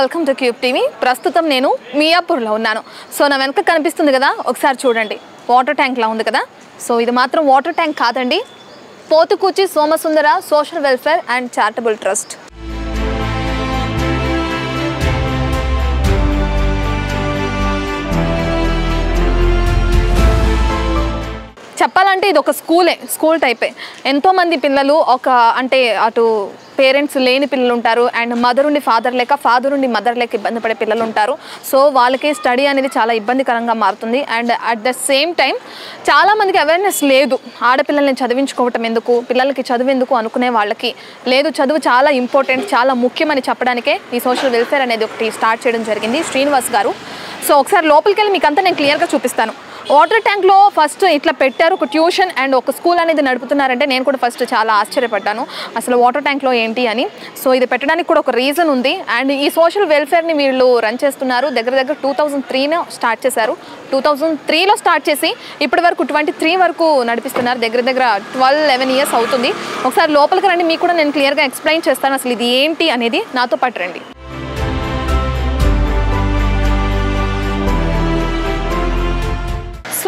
Welcome to cube TV ప్రస్తుతం నేను మియాపూర్లో ఉన్నాను. సో నా వెనక కనిపిస్తుంది కదా ఒకసారి చూడండి. వాటర్ ట్యాంక్లా ఉంది కదా. సో ఇది మాత్రం వాటర్ ట్యాంక్ కాదండి. Pothukuchi Somasundara social welfare and charitable trust చెప్పాలంటే ఇది ఒక స్కూలే స్కూల్ టైపే. ఎంతోమంది పిల్లలు ఒక అంటే అటు పేరెంట్స్ లేని పిల్లలు ఉంటారు అండ్ మదర్ ఉండి ఫాదర్ లేక ఫాదర్ ఉండి మదర్ లేక ఇబ్బంది పడే పిల్లలు ఉంటారు సో వాళ్ళకి స్టడీ అనేది చాలా ఇబ్బందికరంగా మారుతుంది. And at the same time చాలామందికి అవేర్నెస్ లేదు. ఆడపిల్లల్ని చదివించుకోవటం ఎందుకు? పిల్లలకి చదువు ఎందుకు అనుకునే వాళ్ళకి? లేదు చదువు చాలా ఇంపార్టెంట్ చాలా ముఖ్యమని చెప్పడానికే ఈ సోషల్ వెల్ఫేర్ అనేది ఒకటి స్టార్ట్ చేయడం జరిగింది. శ్రీనివాస్ గారు. సో ఒకసారి లోపలికి వెళ్ళి మీకు నేను క్లియర్గా చూపిస్తాను. వాటర్ ట్యాంక్లో ఫస్ట్ ఇట్లా పెట్టారు ఒక ట్యూషన్ అండ్ ఒక స్కూల్ అనేది నడుపుతున్నారంటే నేను కూడా ఫస్ట్ చాలా ఆశ్చర్యపడ్డాను. అసలు వాటర్ ట్యాంక్లో ఏంటి అని. సో ఇది పెట్టడానికి కూడా ఒక రీజన్ ఉంది. అండ్ ఈ సోషల్ వెల్ఫేర్ని వీళ్ళు రన్ చేస్తున్నారు. దగ్గర దగ్గర టూ థౌజండ్ త్రీనే స్టార్ట్ చేశారు. టూ థౌజండ్ త్రీలో స్టార్ట్ చేసి ఇప్పటి వరకు ట్వంటీ త్రీ వరకు నడిపిస్తున్నారు. దగ్గర దగ్గర ట్వెల్వ్ లెవెన్ ఇయర్స్ అవుతుంది. ఒకసారి లోపలికి రండి మీకు కూడా నేను క్లియర్గా ఎక్స్ప్లెయిన్ చేస్తాను. అసలు ఇది ఏంటి అనేది నాతో పాటు రండి.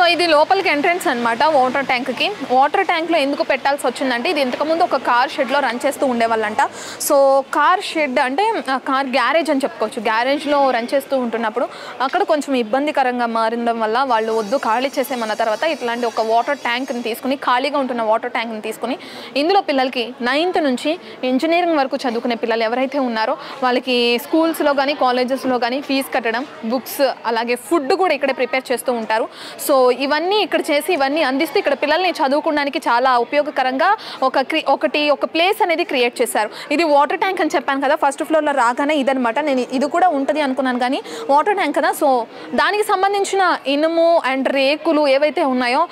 సో ఇది లోపలికి ఎంట్రన్స్ అనమాట వాటర్ ట్యాంక్కి. వాటర్ ట్యాంక్లో ఎందుకు పెట్టాల్సి వచ్చిందంటే ఇది ఇంతకుముందు ఒక కార్ షెడ్లో రన్ చేస్తూ ఉండేవాళ్ళంట. సో కార్ షెడ్ అంటే కార్ గ్యారేజ్ అని చెప్పుకోవచ్చు. గ్యారేజ్లో రన్ చేస్తూ ఉంటున్నప్పుడు అక్కడ కొంచెం ఇబ్బందికరంగా మారడం వల్ల వాళ్ళు వద్దు ఖాళీ చేసేమన్న తర్వాత ఇట్లాంటి ఒక వాటర్ ట్యాంక్ని తీసుకుని ఖాళీగా ఉంటున్న వాటర్ ట్యాంక్ని తీసుకుని ఇందులో పిల్లలకి నైన్త్ నుంచి ఇంజనీరింగ్ వరకు చదువుకునే పిల్లలు ఎవరైతే ఉన్నారో వాళ్ళకి స్కూల్స్లో కానీ కాలేజెస్లో కానీ ఫీజు కట్టడం బుక్స్ అలాగే ఫుడ్ కూడా ఇక్కడే ప్రిపేర్ చేస్తూ ఉంటారు. సో ఇవన్నీ ఇక్కడ చేసి ఇవన్నీ అందిస్తూ ఇక్కడ పిల్లల్ని చదువుకోవడానికి చాలా ఉపయోగకరంగా ఒక క్రి- ఒకటి ఒక ప్లేస్ అనేది క్రియేట్ చేశారు. ఇది వాటర్ ట్యాంక్ అని చెప్పాను కదా ఫస్ట్ ఫ్లోర్లో రాగానే ఇదనమాట నేను ఇది కూడా ఉంటుంది అనుకున్నాను కానీ వాటర్ ట్యాంక్ కదా. సో దానికి సంబంధించిన ఇనుము అండ్ రేకులు ఏవైతే ఉన్నాయో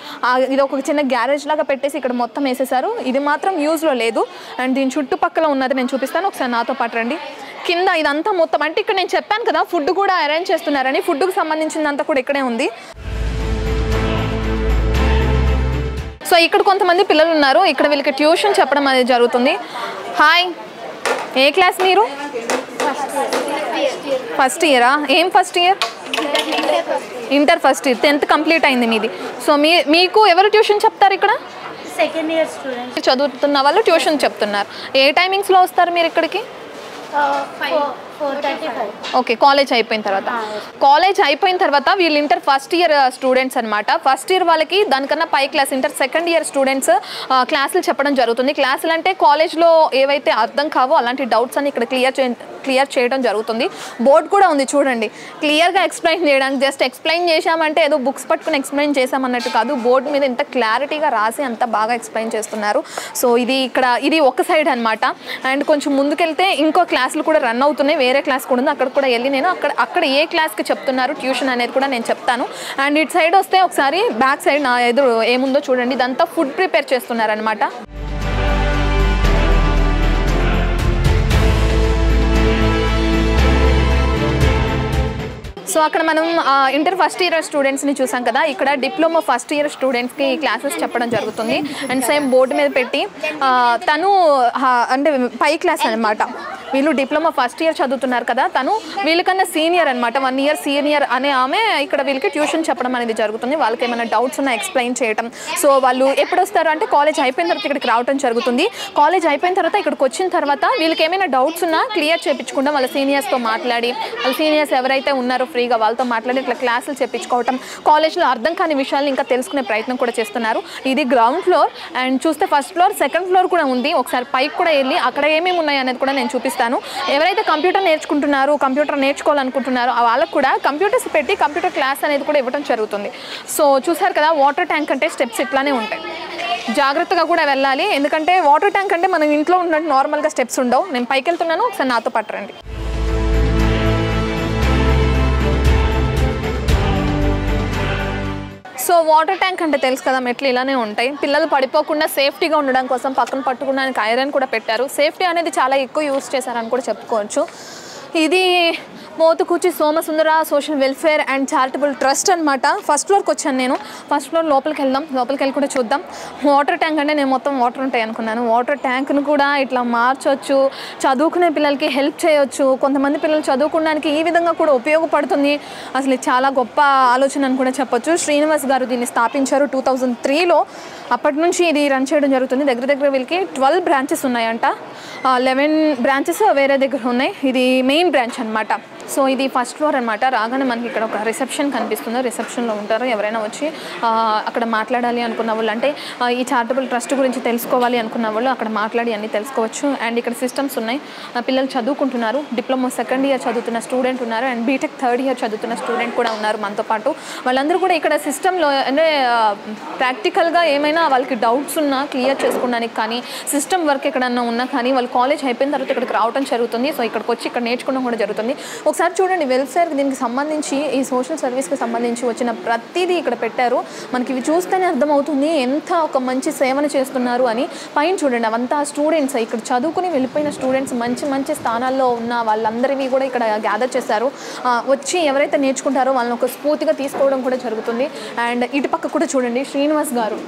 ఇది ఒక చిన్న గ్యారేజ్ లాగా పెట్టేసి ఇక్కడ మొత్తం వేసేసారు ఇది మాత్రం యూజ్లో లేదు. అండ్ దీని చుట్టుపక్కల ఉన్నది నేను చూపిస్తాను. ఒకసారి నాతో పాటు రండి. కింద ఇదంతా మొత్తం అంటే ఇక్కడ నేను చెప్పాను కదా ఫుడ్ కూడా అరేంజ్ చేస్తున్నారని. ఫుడ్కు సంబంధించినంతా కూడా ఇక్కడే ఉంది. ఇక్కడ కొంతమంది పిల్లలు ఉన్నారు. ఇక్కడ వీళ్ళకి ట్యూషన్ చెప్పడం అనేది జరుగుతుంది. హాయ్ ఏ క్లాస్ మీరు? ఫస్ట్ ఇయరా ఏం first year inter first year tenth complete అయింది మీది. సో మీ మీకు ఎవరు ట్యూషన్ చెప్తారు ఇక్కడ? సెకండ్ ఇయర్ స్టూడెంట్ చదువుతున్న వాళ్ళు ట్యూషన్ చెప్తున్నారు. ఏ టైమింగ్స్లో వస్తారు మీరు ఇక్కడికి? ఫైవ్ ఓకే కాలేజ్ అయిపోయిన తర్వాత. కాలేజ్ అయిపోయిన తర్వాత వీళ్ళు ఇంటర్ ఫస్ట్ ఇయర్ స్టూడెంట్స్ అనమాట ఫస్ట్ ఇయర్ వాళ్ళకి దానికన్నా పై class inter second year students క్లాసులు చెప్పడం జరుగుతుంది. క్లాసులు అంటే కాలేజ్లో ఏవైతే అర్థం కావో అలాంటి డౌట్స్ అని ఇక్కడ క్లియర్ చే క్లియర్ చేయడం జరుగుతుంది. బోర్డ్ కూడా ఉంది చూడండి. క్లియర్గా ఎక్స్ప్లెయిన్ చేయడానికి జస్ట్ ఎక్స్ప్లెయిన్ చేశామంటే ఏదో బుక్స్ పట్టుకుని ఎక్స్ప్లెయిన్ చేశామన్నట్టు కాదు. బోర్డు మీద ఇంత క్లారిటీగా రాసి అంత బాగా ఎక్స్ప్లెయిన్ చేస్తున్నారు. సో ఇది ఇక్కడ ఇది ఒక సైడ్ అనమాట అండ్ కొంచెం ముందుకెళ్తే ఇంకో క్లాసులు కూడా రన్ అవుతున్నాయి. వేరే క్లాస్ కూడా ఉంది. అక్కడ కూడా వెళ్ళి నేను అక్కడ అక్కడ ఏ క్లాస్కి చెప్తున్నారు ట్యూషన్ అనేది కూడా నేను చెప్తాను. అండ్ ఇటు సైడ్ వస్తే ఒకసారి బ్యాక్ సైడ్ నా ఎదురు ఏముందో చూడండి. ఇదంతా ఫుడ్ ప్రిపేర్ చేస్తున్నారనమాట సో అక్కడ మనం ఇంటర్ ఫస్ట్ ఇయర్ స్టూడెంట్స్ని చూసాం కదా. ఇక్కడ డిప్లొమా ఫస్ట్ ఇయర్ స్టూడెంట్స్కి క్లాసెస్ చెప్పడం జరుగుతుంది. అండ్ సేమ్ బోర్డు మీద పెట్టి తను అంటే పై క్లాస్ అనమాట వీళ్ళు డిప్లొమా ఫస్ట్ ఇయర్ చదువుతున్నారు కదా తను వీళ్ళకన్నా సీనియర్ అనమాట వన్ ఇయర్ సీనియర్ అనే ఆమె ఇక్కడ వీళ్ళకి ట్యూషన్ చెప్పడం అనేది జరుగుతుంది. వాళ్ళకి ఏమైనా డౌట్స్ ఉన్నా ఎక్స్ప్లెయిన్ చేయడం సో వాళ్ళు ఎప్పుడు వస్తారు అంటే కాలేజ్ అయిపోయిన తర్వాత ఇక్కడికి రావడం జరుగుతుంది. కాలేజ్ అయిపోయిన తర్వాత ఇక్కడికి వచ్చిన తర్వాత వీళ్ళకి ఏమైనా డౌట్స్ ఉన్నా క్లియర్ చేయించుకుంటాం వాళ్ళ సీనియర్స్తో మాట్లాడి వాళ్ళ సీనియర్స్ ఎవరైతే ఉన్నారో ఫ్రీగా వాళ్ళతో మాట్లాడి ఇట్లా క్లాసులు చెప్పించుకోవటం కాలేజ్లో అర్థం కాని విషయాలు ఇంకా తెలుసుకునే ప్రయత్నం కూడా చేస్తున్నారు. ఇది గ్రౌండ్ ఫ్లోర్ అండ్ చూస్తే ఫస్ట్ ఫ్లోర్ సెకండ్ ఫ్లోర్ కూడా ఉంది. ఒకసారి పైకి కూడా వెళ్ళి అక్కడ ఏమేమి ఉన్నాయి అనేది కూడా నేను చూపిస్తాను ఎవరైతే కంప్యూటర్ నేర్చుకుంటున్నారో కంప్యూటర్ నేర్చుకోవాలనుకుంటున్నారో ఆ వాళ్ళకు కూడా కంప్యూటర్స్ పెట్టి కంప్యూటర్ క్లాస్ అనేది కూడా ఇవ్వడం జరుగుతుంది. సో చూసారు కదా వాటర్ ట్యాంక్ అంటే స్టెప్స్ ఇట్లానే ఉంటాయి. జాగ్రత్తగా కూడా వెళ్ళాలి. ఎందుకంటే వాటర్ ట్యాంక్ అంటే మనం ఇంట్లో ఉన్నట్టు నార్మల్గా స్టెప్స్ ఉండవు. నేను పైకి వెళ్తున్నాను ఒకసారి నాతో పట్టరండి సో వాటర్ ట్యాంక్ అంటే తెలుసు కదా మెట్లు ఇలానే ఉంటాయి. పిల్లలు పడిపోకుండా సేఫ్టీగా ఉండడం కోసం పక్కన పట్టుకున్నానికి ఐరన్ కూడా పెట్టారు. సేఫ్టీ అనేది చాలా ఎక్కువ యూస్ చేశారని కూడా చెప్పుకోవచ్చు. ఇది Mothukuchi Somasundara social welfare and charitable trust అనమాట ఫస్ట్ ఫ్లోర్కి వచ్చాను నేను. ఫస్ట్ ఫ్లోర్ లోపలికి వెళ్దాం. లోపలికి వెళ్ళి కూడా చూద్దాం. వాటర్ ట్యాంక్ అంటే నేను మొత్తం వాటర్ ఉంటాయి అనుకున్నాను. వాటర్ ట్యాంక్ను కూడా ఇట్లా మార్చొచ్చు. చదువుకునే పిల్లలకి హెల్ప్ చేయొచ్చు. కొంతమంది పిల్లలు చదువుకోవడానికి ఈ విధంగా కూడా ఉపయోగపడుతుంది. అసలు చాలా గొప్ప ఆలోచన అని కూడా చెప్పొచ్చు. శ్రీనివాస్ గారు దీన్ని స్థాపించారు టూ థౌజండ్ త్రీలో. అప్పటి నుంచి ఇది రన్ చేయడం జరుగుతుంది. దగ్గర దగ్గర వీళ్ళకి ట్వెల్వ్ బ్రాంచెస్ ఉన్నాయంట. లెవెన్ బ్రాంచెస్ వేరే దగ్గర ఉన్నాయి. ఇది మెయిన్ బ్రాంచ్ అనమాట సో ఇది ఫస్ట్ ఫ్లోర్ అనమాట రాగానే మనకి ఇక్కడ ఒక రిసెప్షన్ కనిపిస్తుంది. రిసెప్షన్లో ఉంటారు. ఎవరైనా వచ్చి అక్కడ మాట్లాడాలి అనుకున్న వాళ్ళు అంటే ఈ చారిటబుల్ ట్రస్ట్ గురించి తెలుసుకోవాలి అనుకున్న వాళ్ళు అక్కడ మాట్లాడి అన్ని తెలుసుకోవచ్చు. అండ్ ఇక్కడ సిస్టమ్స్ ఉన్నాయి. పిల్లలు చదువుకుంటున్నారు. డిప్లొమా సెకండ్ ఇయర్ చదువుతున్న స్టూడెంట్ ఉన్నారు. అండ్ బీటెక్ థర్డ్ ఇయర్ చదువుతున్న స్టూడెంట్ కూడా ఉన్నారు మనతో పాటు. వాళ్ళందరూ కూడా ఇక్కడ సిస్టంలో అంటే ప్రాక్టికల్గా ఏమైనా వాళ్ళకి డౌట్స్ ఉన్నా క్లియర్ చేసుకోవడానికి కానీ సిస్టమ్ వర్క్ ఎక్కడన్నా ఉన్నా కానీ వాళ్ళు కాలేజ్ అయిపోయిన తర్వాత ఇక్కడికి రావడం జరుగుతుంది. సో ఇక్కడికి వచ్చి ఇక్కడ నేర్చుకోవడం కూడా జరుగుతుంది. ఒకసారి చూడండి వెల్ఫేర్ దీనికి సంబంధించి ఈ సోషల్ సర్వీస్కి సంబంధించి వచ్చిన ప్రతిదీ ఇక్కడ పెట్టారు. మనకి ఇవి చూస్తేనే అర్థమవుతుంది ఎంత ఒక మంచి సేవను చేస్తున్నారు అని. పైన చూడండి అవంతా స్టూడెంట్స్ ఇక్కడ చదువుకుని వెళ్ళిపోయిన స్టూడెంట్స్ మంచి మంచి స్థానాల్లో ఉన్న వాళ్ళందరివి కూడా ఇక్కడ గ్యాదర్ చేశారు. వచ్చి ఎవరైతే నేర్చుకుంటారో వాళ్ళని ఒక స్ఫూర్తిగా తీసుకోవడం కూడా జరుగుతుంది. అండ్ ఇటు పక్క కూడా చూడండి శ్రీనివాస్ గారు.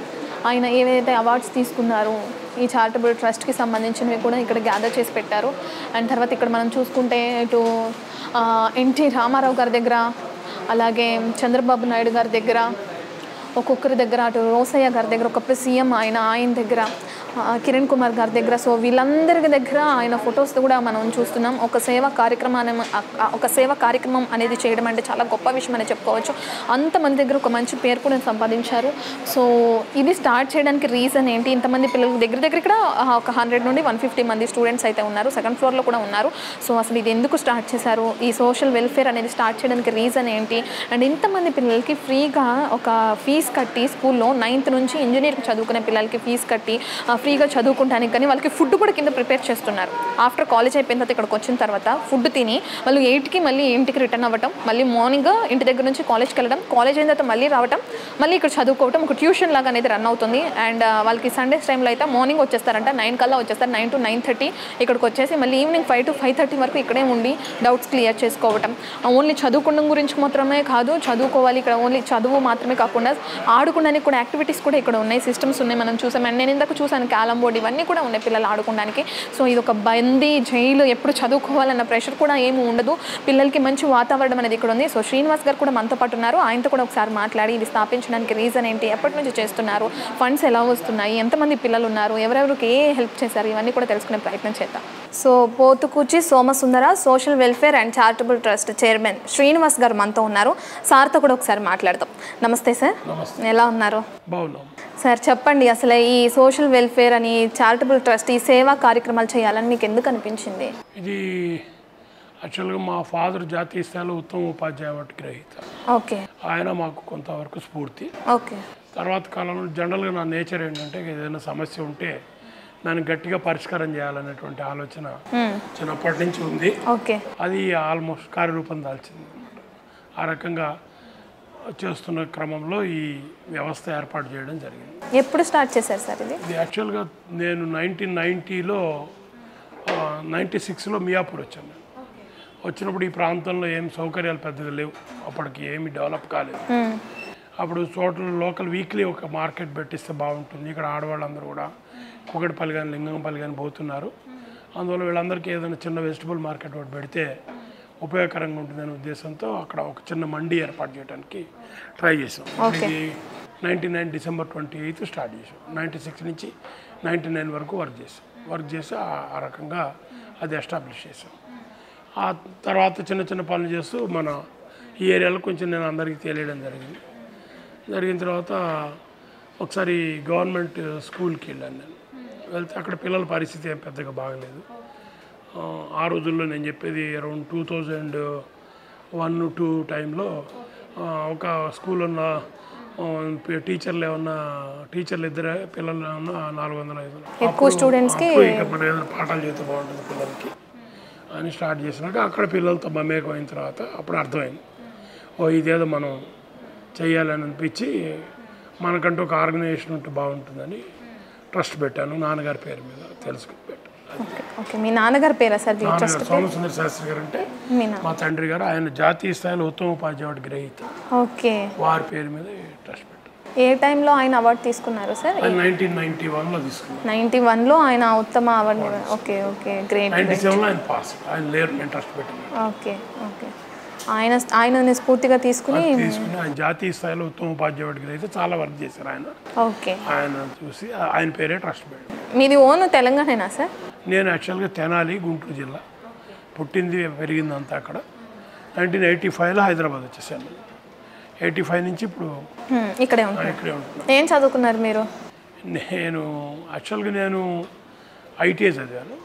ఆయన ఏవైతే అవార్డ్స్ తీసుకున్నారో ఈ చారిటబుల్ ట్రస్ట్కి సంబంధించినవి కూడా ఇక్కడ గ్యాదర్ చేసి పెట్టారు. అండ్ తర్వాత ఇక్కడ మనం చూసుకుంటే ఇటు ఎన్టీ రామారావు గారి దగ్గర అలాగే చంద్రబాబు నాయుడు గారి దగ్గర ఒక్కొక్కరి దగ్గర అటు రోసయ్య గారి దగ్గర ఒకప్పుడు సీఎం ఆయన ఆయన దగ్గర కిరణ్ కుమార్ గారి దగ్గర. సో వీళ్ళందరి దగ్గర ఆయన ఫొటోస్ కూడా మనం చూస్తున్నాం. ఒక సేవ కార్యక్రమాన్ని ఒక సేవ కార్యక్రమం అనేది చేయడం అంటే చాలా గొప్ప విషయం అని చెప్పుకోవచ్చు. అంతమంది దగ్గర ఒక మంచి పేరు కూడా సంపాదించారు. సో ఇది స్టార్ట్ చేయడానికి రీజన్ ఏంటి? ఇంతమంది పిల్లలు దగ్గర దగ్గర ఇక్కడ ఒక హండ్రెడ్ నుండి వన్ ఫిఫ్టీ మంది స్టూడెంట్స్ అయితే ఉన్నారు. సెకండ్ ఫ్లోర్లో కూడా ఉన్నారు. సో అసలు ఇది ఎందుకు స్టార్ట్ చేశారు? ఈ సోషల్ వెల్ఫేర్ అనేది స్టార్ట్ చేయడానికి రీజన్ ఏంటి? అండ్ ఇంతమంది పిల్లలకి ఫ్రీగా ఒక ఫీజు కట్టి స్కూల్లో నైన్త్ నుంచి ఇంజనీరింగ్ చదువుకునే పిల్లలకి ఫీజు కట్టి ఫ్రీగా చదువుకుంటానికి కానీ వాళ్ళకి ఫుడ్ కూడా కింద ప్రిపేర్ చేస్తున్నారు. ఆఫ్టర్ కాలేజ్ అయిపోయిన తర్వాత ఇక్కడికి వచ్చిన తర్వాత ఫుడ్ తిని వాళ్ళు ఎయిట్కి మళ్ళీ ఇంటికి రిటర్న్ అవ్వటం మళ్ళీ మార్నింగ్ ఇంటి దగ్గర నుంచి కాలేజ్కి వెళ్ళడం కాలేజ్ అయిన తర్వాత మళ్ళీ రావటం మళ్ళీ ఇక్కడ చదువుకోవటం ఒక ట్యూషన్ లాగా అనేది రన్ అవుతుంది. అండ్ uh, వాళ్ళకి సండేస్ టైంలో అయితే మార్నింగ్ వచ్చేస్తారంట నైన్ కల్లా వచ్చేస్తారు నైన్ టు నైన్ థర్టీ ఇక్కడికి వచ్చేసి మళ్ళీ evening five to five thirty వరకు ఇక్కడే ఉండి డౌట్స్ క్లియర్ చేసుకోవటం. ఓన్లీ చదువుకోవడం గురించి మాత్రమే కాదు చదువుకోవాలి ఇక్కడ ఓన్లీ చదువు మాత్రమే కాకుండా ఆడుకోవడానికి కూడా యాక్టివిటీస్ కూడా ఇక్కడ ఉన్నాయి సిస్టమ్స్ ఉన్నాయి మనం చూసాం. అండ్ నేను ఇందాక చూసాను క్యాలం బోర్డ్ ఇవన్నీ కూడా ఉన్నాయి పిల్లలు ఆడుకోవడానికి. సో ఇది ఒక బందీ జైలు ఎప్పుడు చదువుకోవాలన్న ప్రెషర్ కూడా ఏమి ఉండదు. పిల్లలకి మంచి వాతావరణం అనేది ఇక్కడ ఉంది. సో శ్రీనివాస్ గారు కూడా మనతో పాటు ఉన్నారు. ఆయనతో కూడా ఒకసారి మాట్లాడి ఇది స్థాపించడానికి రీజన్ ఏంటి ఎప్పటి నుంచి చేస్తున్నారు ఫండ్స్ ఎలా వస్తున్నాయి ఎంతమంది పిల్లలు ఉన్నారు ఎవరెవరికి ఏ హెల్ప్ చేశారు ఇవన్నీ కూడా తెలుసుకునే ప్రయత్నం చేద్దాం. So Pothukuchi Somasundara social welfare and charitable trust chairman Srinivas garu మనతో ఉన్నారు. సార్తో కూడా ఒకసారి మాట్లాడదాం. నమస్తే సార్. ఎలా ఉన్నారు? సార్ చెప్పండి. అసలు ఈ సోషల్ వెల్ఫేర్ అని చారిటబుల్ ట్రస్ట్ ఈ సేవా కార్యక్రమాలు చేయాలని మీకు ఎందుకు అనిపించింది? ఇది యాక్చువల్గా మా ఫాదర్ జాతీయ స్థాయిలో ఉత్తమ ఉపాధ్యాయ అవార్డు గ్రహీత. ఓకే. ఆయన మాకు కొంతవరకు స్ఫూర్తి. ఓకే. తర్వాత కాలంలో జనరల్గా నా నేచర్ ఏంటంటే ఏదైనా సమస్య ఉంటే దాన్ని గట్టిగా పరిష్కారం చేయాలనేటువంటి ఆలోచన చిన్నప్పటి నుంచి ఉంది. ఓకే. అది ఆల్మోస్ట్ కార్యరూపం దాల్చింది. ఆ రకంగా చేస్తున్న క్రమంలో ఈ వ్యవస్థ ఏర్పాటు చేయడం జరిగింది. ఎప్పుడు స్టార్ట్ చేశారు సార్ ఇది? ఇది యాక్చువల్గా నేను నైన్టీన్ నైంటీలో నైంటీ సిక్స్లో మియాపూర్ వచ్చాను వచ్చినప్పుడు ఈ ప్రాంతంలో ఏం సౌకర్యాలు పెద్దగా లేవు. అప్పటికి ఏమి డెవలప్ కాలేదు. అప్పుడు చోట్ల లోకల్ వీక్లీ ఒక మార్కెట్ పెట్టిస్తే బాగుంటుంది. ఇక్కడ ఆడవాళ్ళందరూ కూడా కుకటిపల్లి కానీ లింగంపల్లి కానీ పోతున్నారు. అందువల్ల వీళ్ళందరికీ ఏదైనా చిన్న వెజిటబుల్ మార్కెట్ ఒకటి పెడితే ఉపయోగకరంగా ఉంటుందనే ఉద్దేశంతో అక్కడ ఒక చిన్న మండీ ఏర్పాటు చేయడానికి ట్రై చేసాం ఇది ninety nine December twenty eighth start చేసాం నైంటీ సిక్స్ నుంచి నైంటీ నైన్ వరకు వర్క్ చేసాం వర్క్ చేసి ఆ- ఆ రకంగా అది ఎస్టాబ్లిష్ చేసాం ఆ తర్వాత చిన్న చిన్న పనులు చేస్తూ మన ఈ ఏరియాలో కొంచెం నేను అందరికీ తెలియడం జరిగింది. జరిగిన తర్వాత ఒకసారి గవర్నమెంట్ స్కూల్కి వెళ్ళాను నేను. వెళ్తే అక్కడ పిల్లల పరిస్థితి ఏం పెద్దగా బాగలేదు. ఆ, రోజుల్లో నేను చెప్పేది around two thousand one two టైంలో ఒక స్కూల్ ఉన్న టీచర్లు ఏమన్నా టీచర్లు ఇద్దరే పిల్లలు ఏమన్నా నాలుగు వందల ఐదు. ఎక్కువ స్టూడెంట్స్కి మనం ఏదైనా పాఠాలు చేస్తే బాగుంటుంది పిల్లలకి అని స్టార్ట్ చేసినాక అక్కడ పిల్లలతో మమేకం అయిన తర్వాత అప్పుడు అర్థమైంది ఓ ఇదేదో మనం చెయ్యాలని అనిపించి మనకంటూ ఒక ఆర్గనైజేషన్ ఉంటే బాగుంటుందని ట్రస్ట్ పెట్టాను నాన్నగారి పేరు మీద తెలుసుకుని ఓకే ఓకే. మీ నాన్నగారి పేరా సార్? సోమసుందర శాస్త్రి గారు అంటే మీ తండ్రి గారు. ఆయన జాతీయ స్థాయిలో ఉత్తమ ఉపాధ్యాయుడు గ్రహీత. ఓకే. వారి పేరు మీద ట్రస్ట్ పెట్టారు. ఏ టైంలో ఆయన అవార్డు తీసుకున్నారు సార్? ఆయన నైన్టీన్ నైన్టీ వన్లో తీసుకున్నారు. నైంటీ వన్లో ఆయన ఉత్తమ award okay okay. Great ninety సెవెన్లో ఆయన పాస్. ఆయన లేరు నేను ట్రస్ట్ పెట్టిన ఓకే ఓకే. ఆయన ఆయనని స్ఫూర్తిగా తీసుకుని తీసుకుని ఆయన జాతీయ స్థాయిలో ఉత్తమ ఉపాధ్యాయుడు గ్రహీత. చాలా వర్క్ చేశారు ఆయన. ఓకే. ఆయన చూసి ఆయన పేరే ట్రస్ట్ పెట్టారు. మీది ఓన్ తెలంగాణనా సార్? నేను యాక్చువల్గా తెనాలి గుంటూరు జిల్లా. పుట్టింది పెరిగింది అంతా అక్కడ. నైన్టీన్ ఎయిటీ ఫైవ్లో హైదరాబాద్ వచ్చేసాను. ఎయిటీ ఫైవ్ నుంచి ఇప్పుడు ఇక్కడే ఇక్కడే ఉంటున్నాను. ఏం చదువుకున్నారు మీరు? నేను యాక్చువల్గా నేను ఐటీఐ చదివాను.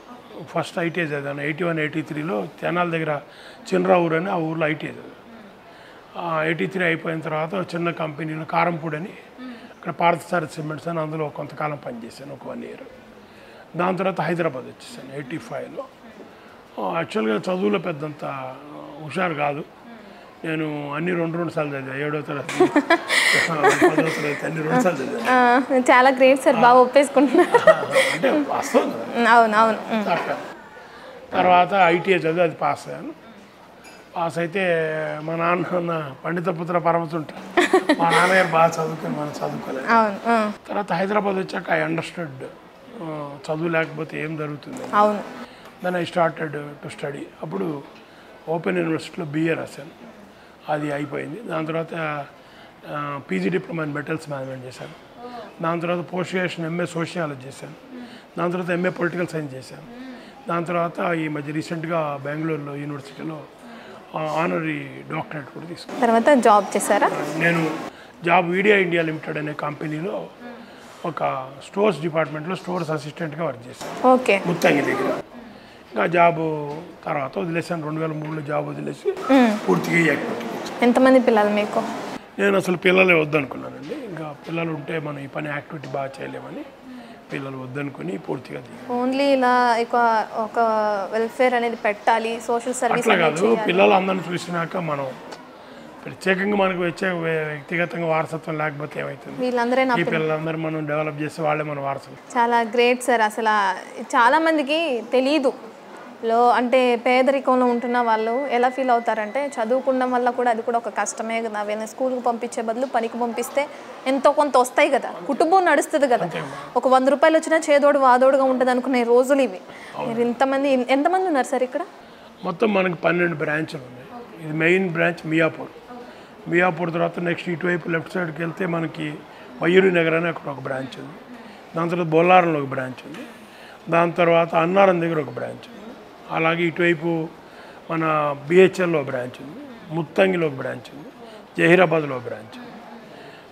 ఫస్ట్ ఐటీఐ చదివాను. ఎయిటీ వన్ ఎయిటీ త్రీలో తెనాల దగ్గర చిన్నరా ఊరు అని ఆ ఊర్లో ఐటీఐ చదివాను. ఎయిటీ త్రీ అయిపోయిన తర్వాత చిన్న కంపెనీలో కారంపూడి అని అక్కడ పార్థసారథి సిమెంట్స్ అని అందులో కొంతకాలం పనిచేశాను ఒక వన్ ఇయర్. దాని తర్వాత హైదరాబాద్ వచ్చేసాను ఎయిటీ ఫైవ్లో. యాక్చువల్గా చదువులో పెద్దంత హుషారు కాదు. నేను అన్ని రెండు రెండు సార్లు చదివా ఏడో తరగతి పదో తరగతి అన్ని రెండు సార్లు చదివాను. చాలా గ్రేట్ సార్ బాగా అంటే అవును అవును. అట్లా తర్వాత ఐటీఐ చదివి అది పాస్ అయ్యాను. పాస్ అయితే మా నాన్న నా పండిత పుత్ర పరమతుంటారు మా నాన్నగారు బాగా చదువుకొని మనం చదువుకోలేదు తర్వాత హైదరాబాద్ వచ్చాక ఐ అండర్స్టూడ్ చదువు లేకపోతే ఏం జరుగుతుంది? అవును. Then I started to study అప్పుడు ఓపెన్ యూనివర్సిటీలో బిఏ రాశాను. అది అయిపోయింది. దాని తర్వాత PG diploma in metals management చేశాను. దాని తర్వాత పోస్ట్ గ్రాడ్యుయేషన్ ఎంఏ సోషియాలజీ చేశాను. దాని తర్వాత ఎంఏ పొలిటికల్ సైన్స్ చేశాను. దాని తర్వాత ఈ మధ్య రీసెంట్గా బెంగళూరులో యూనివర్సిటీలో ఆనరీ డాక్టరేట్ కూడా తీసుకున్నాను. తర్వాత జాబ్ చేశారా? నేను జాబ్ వీడియా ఇండియా లిమిటెడ్ అనే కంపెనీలో ఒక స్టోర్స్ డిపార్ట్మెంట్లో స్టోర్స్ అసిస్టెంట్గా వర్క్ చేశాను. ఓకే. ముత్తంగి దగ్గర. ఇంకా జాబ్ తర్వాత వదిలేసాను రెండు వేల మూడులో జాబ్ వదిలేసి పూర్తిగా యాక్టివిటీ ఎంతమంది పిల్లలు మీకు? నేను అసలు పిల్లలే వద్దనుకున్నానండి. ఇంకా పిల్లలు ఉంటే మనం ఈ పని యాక్టివిటీ బాగా చేయలేమని పిల్లలు వద్దనుకుని పూర్తిగా. ఓన్లీ ఇలా ఒక ఒక వెల్ఫేర్ అనేది పెట్టాలి సోషల్ సర్వీస్ అట్లా కాదు. పిల్లలు అందరిని చూసినాక మనం ప్రత్యేకంగా మనకు వచ్చే వ్య- వ్యక్తిగతంగా వారసత్వం లేకపోతే వీళ్ళందరే నా ఈ పిల్లలందరూ మనం డెవలప్ చేసి వాళ్ళే మన వారసులు. చాలా గ్రేట్ సార్ అసలు చాలా మందికి తెలీదు. లో అంటే పేదరికంలో ఉంటున్న వాళ్ళు ఎలా ఫీల్ అవుతారంటే చదువుకోవడం వల్ల కూడా అది కూడా ఒక కష్టమే కదా. వీళ్ళని స్కూల్కి పంపించే బదులు పనికి పంపిస్తే ఎంతో కొంత వస్తాయి కదా. కుటుంబం నడుస్తుంది కదా. ఒక వంద రూపాయలు వచ్చినా చేదోడు వాదోడుగా ఉంటుంది అనుకునే రోజులు ఇవి. మీరు ఇంతమంది ఎంతమంది ఉన్నారు సార్ ఇక్కడ? మొత్తం మనకి పన్నెండు బ్రాంచ్లు ఉన్నాయి. ఇది మెయిన్ బ్రాంచ్ మియాపూర్. మియాపూర్ తర్వాత నెక్స్ట్ ఇటువైపు లెఫ్ట్ సైడ్కి వెళ్తే మనకి మయూరి నగర్ అని అక్కడ ఒక బ్రాంచ్ ఉంది దాని తర్వాత బొల్లారంలో ఒక బ్రాంచ్ ఉంది దాని తర్వాత అన్నారం దగ్గర ఒక బ్రాంచ్ ఉంది అలాగే ఇటువైపు మన బిహెచ్ఎల్లో బ్రాంచ్ ఉంది ముత్తంగిలో ఒక బ్రాంచ్ ఉంది జహీరాబాద్లో ఒక బ్రాంచ్ ఉంది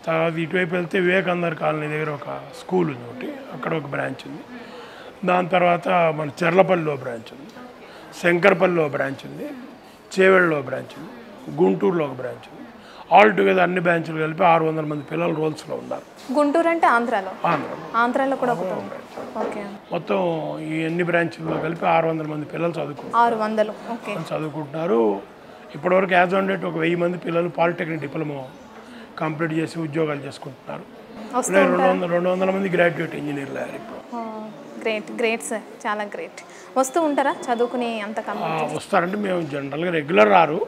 తర్వాత ఇటువైపు వెళ్తే వివేకాందర్ కాలనీ దగ్గర ఒక స్కూల్ ఉంది ఒకటి అక్కడ ఒక బ్రాంచ్ ఉంది దాని తర్వాత మన చెర్లపల్లిలో బ్రాంచ్ ఉంది శంకర్పల్లిలో బ్రాంచ్ ఉంది చేవెళ్ళలో బ్రాంచ్ ఉంది గుంటూరులో ఒక బ్రాంచ్ ఉంది ఆల్ టుగెదర్ అన్ని బ్రాంచ్లు కలిపి ఆరు వందల మంది పిల్లలు రోల్స్లో ఉన్నారు. గుంటూరు అంటే ఆంధ్రాలో? ఆంధ్రలో. ఆంధ్రాలో కూడా ఓకే. మొత్తం ఈ ఎన్ని బ్రాంచ్ల్లో కలిపి ఆరు వందల మంది పిల్లలు చదువుకుంటున్నారు. ఆరు వందలు ఓకే చదువుకుంటున్నారు. ఇప్పటివరకు యాజ్ ఆన్ డేట్ ఒక వెయ్యి మంది పిల్లలు పాలిటెక్నిక్ డిప్లొమా కంప్లీట్ చేసి ఉద్యోగాలు చేసుకుంటున్నారు. రెండు వందల రెండు వందల మంది గ్రాడ్యుయేట్ ఇంజనీర్లు అయ్యారు ఇప్పుడు. Great great sir. చాలా గ్రేట్. వస్తూ ఉంటారా? చదువుకుని అంత వస్తారంటే మేము జనరల్గా రెగ్యులర్ రారు.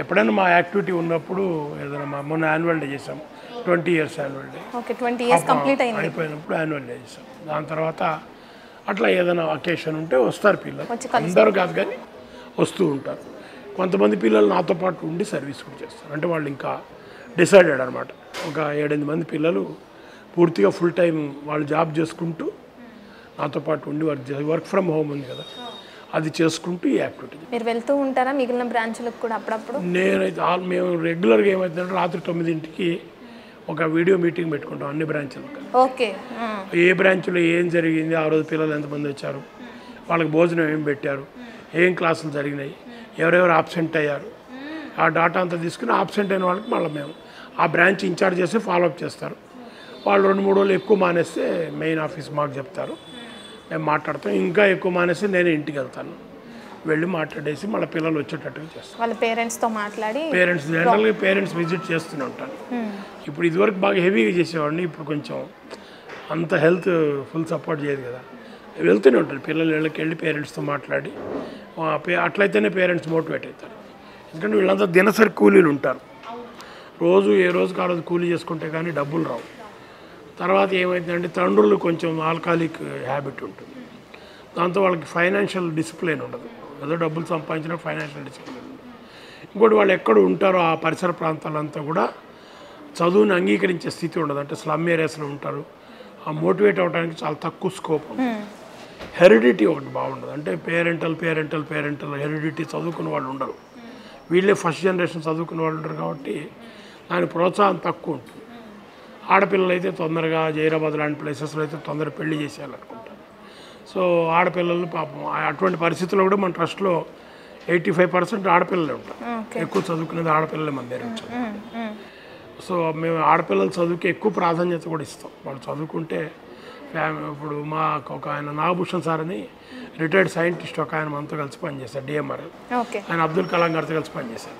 ఎప్పుడైనా మా యాక్టివిటీ ఉన్నప్పుడు ఏదైనా మా మొన్న యాన్యువల్ డే చేసాం twenty years annual day okay twenty years complete అయింది. అయిపోయినప్పుడు యాన్యువల్ డే చేసాం దాని తర్వాత అట్లా ఏదైనా అకేషన్ ఉంటే వస్తారు పిల్లలు. అందరూ కాదు కానీ వస్తూ ఉంటారు. కొంతమంది పిల్లలు నాతో పాటు ఉండి సర్వీస్ కూడా చేస్తారు. అంటే వాళ్ళు ఇంకా డిసైడెడ్ అనమాట ఒక ఏడెనిమిది మంది పిల్లలు పూర్తిగా ఫుల్ టైం వాళ్ళు జాబ్ చేసుకుంటూ నాతో పాటు ఉండి వర్క్ వర్క్ ఫ్రమ్ హోమ్ ఉంది కదా. అది చేసుకుంటూ ఈ యాక్టివిటీ మీరు వెళ్తూ ఉంటారా? మిగిలిన బ్రాంచ్లకు కూడా అప్పుడప్పుడు? నేనైతే ఆల్ మేము రెగ్యులర్గా ఏమవుతుందంటే రాత్రి తొమ్మిదింటికి ఒక వీడియో మీటింగ్ పెట్టుకుంటాం అన్ని బ్రాంచ్లకు ఓకే. ఏ బ్రాంచ్లో ఏం జరిగింది ఆ రోజు పిల్లలు ఎంతమంది వచ్చారు వాళ్ళకి భోజనం ఏం పెట్టారు ఏం క్లాసులు జరిగినాయి ఎవరెవరు ఆబ్సెంట్ అయ్యారు ఆ డాటా అంతా తీసుకుని ఆబ్సెంట్ అయిన వాళ్ళకి మళ్ళీ మేము ఆ బ్రాంచ్ ఇన్ఛార్జ్ చేసి ఫాలోఅప్ చేస్తారు. వాళ్ళు రెండు మూడు రోజులు ఎక్కువ మానేస్తే మెయిన్ ఆఫీస్ మాకు చెప్తారు. మేము మాట్లాడతాం ఇంకా ఎక్కువ మానేస్తే నేనే ఇంటికి వెళ్తాను. వెళ్ళి మాట్లాడేసి మళ్ళీ పిల్లలు వచ్చేటట్టుగా చేస్తాం వాళ్ళ పేరెంట్స్తో మాట్లాడి పేరెంట్స్ జనరల్గా పేరెంట్స్ విజిట్ చేస్తూనే ఉంటాను. ఇప్పుడు ఇదివరకు బాగా హెవీగా చేసేవాడిని. ఇప్పుడు కొంచెం అంత హెల్త్ ఫుల్ సపోర్ట్ చేయదు కదా. వెళ్తూనే ఉంటారు పిల్లలు ఇళ్ళకి వెళ్ళి పేరెంట్స్తో మాట్లాడి అట్లయితేనే పేరెంట్స్ మోటివేట్ అవుతారు. ఎందుకంటే వీళ్ళంతా దినసరి కూలీలు ఉంటారు. రోజు ఏ రోజుకి ఆ రోజు కూలీ చేసుకుంటే కానీ డబ్బులు రావు. తర్వాత ఏమైందంటే తండ్రులు కొంచెం ఆల్కాలిక్ హ్యాబిట్ ఉంటుంది. దాంతో వాళ్ళకి ఫైనాన్షియల్ డిసిప్లిన్ ఉండదు. ఏదో డబ్బులు సంపాదించిన ఫైనాన్షియల్ డిసిప్లిన్ ఇంకోటి వాళ్ళు ఎక్కడ ఉంటారో ఆ పరిసర ప్రాంతాలంతా కూడా చదువుని అంగీకరించే స్థితి ఉండదు. అంటే స్లమ్ ఏరియాస్లో ఉంటారు. ఆ మోటివేట్ అవ్వడానికి చాలా తక్కువ స్కోప్ ఉంది హెరిడిటీ ఒకటి బాగుండదు. అంటే పేరెంటల్ పేరెంటల్ పేరెంటల్ హెరిడిటీ చదువుకున్న వాళ్ళు ఉండరు. వీళ్ళే ఫస్ట్ జనరేషన్ చదువుకున్న వాళ్ళు ఉంటారు కాబట్టి దాని ప్రోత్సాహం తక్కువ ఉంటుంది. ఆడపిల్లలు అయితే తొందరగా జైరాబాద్ లాంటి ప్లేసెస్లో అయితే తొందరగా పెళ్ళి చేసేయాలనుకుంటారు. సో ఆడపిల్లలు పాపం అటువంటి పరిస్థితుల్లో కూడా మన ట్రస్ట్లో ఎయిటీ ఫైవ్ పర్సెంట్ ఆడపిల్లలే ఉంటారు. ఎక్కువ చదువుకునేది ఆడపిల్లలే మన దగ్గర సో మేము ఆడపిల్లల చదువుకి ఎక్కువ ప్రాధాన్యత కూడా ఇస్తాం. వాళ్ళు చదువుకుంటే ఫ్యామి ఇప్పుడు మాకు ఒక ఆయన నాగభూషణ్ సార్ అని రిటైర్డ్ సైంటిస్ట్ ఒక ఆయన మనతో కలిసి పనిచేశారు డిఎంఆర్ ఆయన అబ్దుల్ కలాం గారితో కలిసి పనిచేశారు.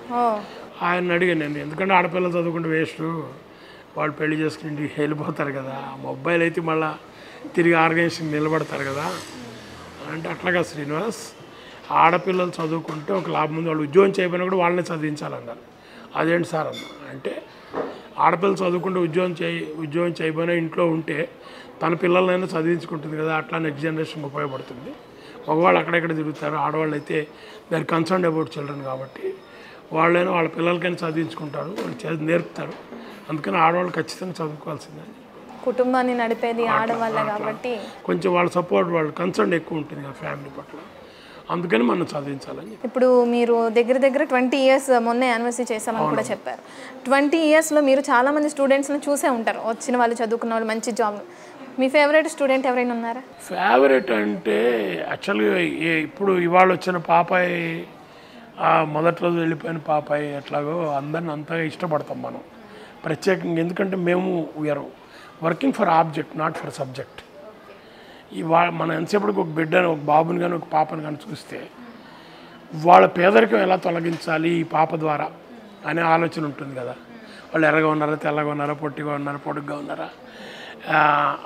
ఆయన అడిగాను నేను ఎందుకంటే ఆడపిల్లలు చదువుకుంటే వేస్ట్ వాళ్ళు పెళ్ళి చేసుకుని ఇంటికి వెళ్ళిపోతారు కదా. మొబైల్ అయితే మళ్ళీ తిరిగి ఆర్గనైజేషన్ నిలబడతారు కదా. అంటే అట్లాగా శ్రీనివాస్ ఆడపిల్లలు చదువుకుంటే ఒక లాభం ఉంది వాళ్ళు ఉద్యోగం చేయకపోయినా కూడా వాళ్ళని చదివించాలన్నారు. అదేంటి సార్ అన్న? అంటే ఆడపిల్లలు చదువుకుంటే ఉద్యోగం చేయి ఉద్యోగం చేయబోయినా ఇంట్లో ఉంటే తన పిల్లలైనా చదివించుకుంటుంది కదా. అట్లా నెక్స్ట్ జనరేషన్కి ఉపయోగపడుతుంది. మగవాళ్ళు అక్కడెక్కడ తిరుగుతారు? ఆడవాళ్ళు అయితే దాని కన్సర్న్ అబౌట్ చిల్డ్రన్ కాబట్టి వాళ్ళైనా వాళ్ళ పిల్లలకైనా చదివించుకుంటారు. వాళ్ళు చే నేర్పుతారు. అందుకని ఆడవాళ్ళు ఖచ్చితంగా చదువుకోవాల్సిందే. కుటుంబాన్ని నడిపేది ఆడవాళ్ళే కాబట్టి. కొంచెం వాళ్ళ సపోర్ట్ వాళ్ళ కన్సర్న్ ఎక్కువ ఉంటుంది కదా ఫ్యామిలీ పట్ల. అందుకని మనం చదివించాలని. ఇప్పుడు మీరు దగ్గర దగ్గర ట్వంటీ ఇయర్స్ మొన్నే యానివర్సరీ చేశామని కూడా చెప్పారు. ట్వంటీ ఇయర్స్లో మీరు చాలా మంది స్టూడెంట్స్ని చూసే ఉంటారు. వచ్చిన వాళ్ళు చదువుకున్న వాళ్ళు మంచి జాబ్ మీ ఫేవరెట్ స్టూడెంట్ ఎవరైనా ఉన్నారా? ఫేవరెట్ అంటే యాక్చువల్గా ఇప్పుడు ఇవాళ వచ్చిన పాపాయి ఆ మొదటి రోజు వెళ్ళిపోయిన పాపాయి ఎట్లాగో అందరిని అంతగా ఇష్టపడతాం మనం. ప్రత్యేకంగా ఎందుకంటే మేము we are working for object not for subject. ఈ వా మనం ఎంతసేపటికి ఒక బిడ్డని ఒక బాబుని కానీ ఒక పాపని కానీ చూస్తే వాళ్ళ పేదరికం ఎలా తొలగించాలి ఈ పాప ద్వారా అనే ఆలోచన ఉంటుంది కదా. వాళ్ళు ఎర్రగా ఉన్నారా తెల్లగా ఉన్నారా పొట్టిగా ఉన్నారా పొడుగ్గా ఉన్నారా?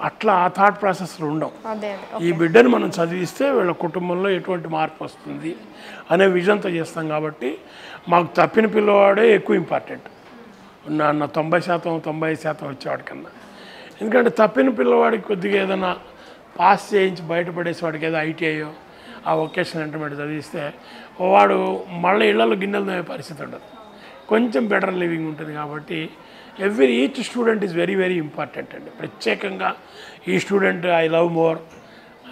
అట్లా ఆ థాట్ ప్రాసెస్లు ఉండవు. ఈ బిడ్డను మనం చదివిస్తే వీళ్ళ కుటుంబంలో ఎటువంటి మార్పు వస్తుంది అనే విజన్తో చేస్తాం కాబట్టి మాకు తప్పిన పిల్లవాడే ఎక్కువ ఇంపార్టెంట్ ఉన్న తొంభై శాతం తొంభై శాతం వచ్చేవాడి కన్నా. ఎందుకంటే తప్పిన పిల్లవాడికి కొద్దిగా ఏదైనా పాస్ చేయించి బయటపడేసి వాడికి ఏదో ఐటీఐయో ఆ వొకేషనల్ ఇంటర్మీడియట్ చదివిస్తే వాడు మళ్ళీ ఇళ్ళలో గిన్నెలు తోమే పరిస్థితి ఉండదు. కొంచెం బెటర్ లివింగ్ ఉంటుంది కాబట్టి every each student is very very important అండి. ప్రత్యేకంగా ఈ స్టూడెంట్ ఐ లవ్ మోర్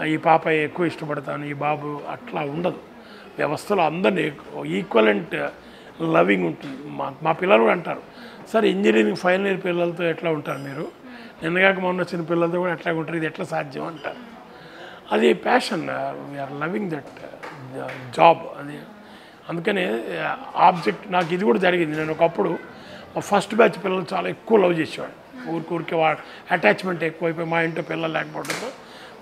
ఈ పాప ఎక్కువ ఇష్టపడతాను ఈ బాబు అట్లా ఉండదు. వ్యవస్థలో అందరినీ ఈక్వలెంట్ లవింగ్ ఉంటుంది. మా మా పిల్లలు కూడా అంటారు. సార్ ఇంజనీరింగ్ ఫైనల్ ఇయర్ పిల్లలతో ఎట్లా ఉంటారు మీరు? నిన్నగాక మొన్న వచ్చిన పిల్లలతో కూడా ఎట్లా ఉంటారు? ఇది ఎట్లా సాధ్యం? అంటారు. అది passion we are loving that job అది అందుకనే uh, ఆబ్జెక్ట్ నాకు ఇది కూడా జరిగింది. నేను ఒకప్పుడు మా ఫస్ట్ బ్యాచ్ పిల్లలు చాలా ఎక్కువ లవ్ చేసేవాడు ఊరికి ఊరికి వా అటాచ్మెంట్ ఎక్కువైపోయి మా ఇంట్లో పిల్లలు లేకపోవడంతో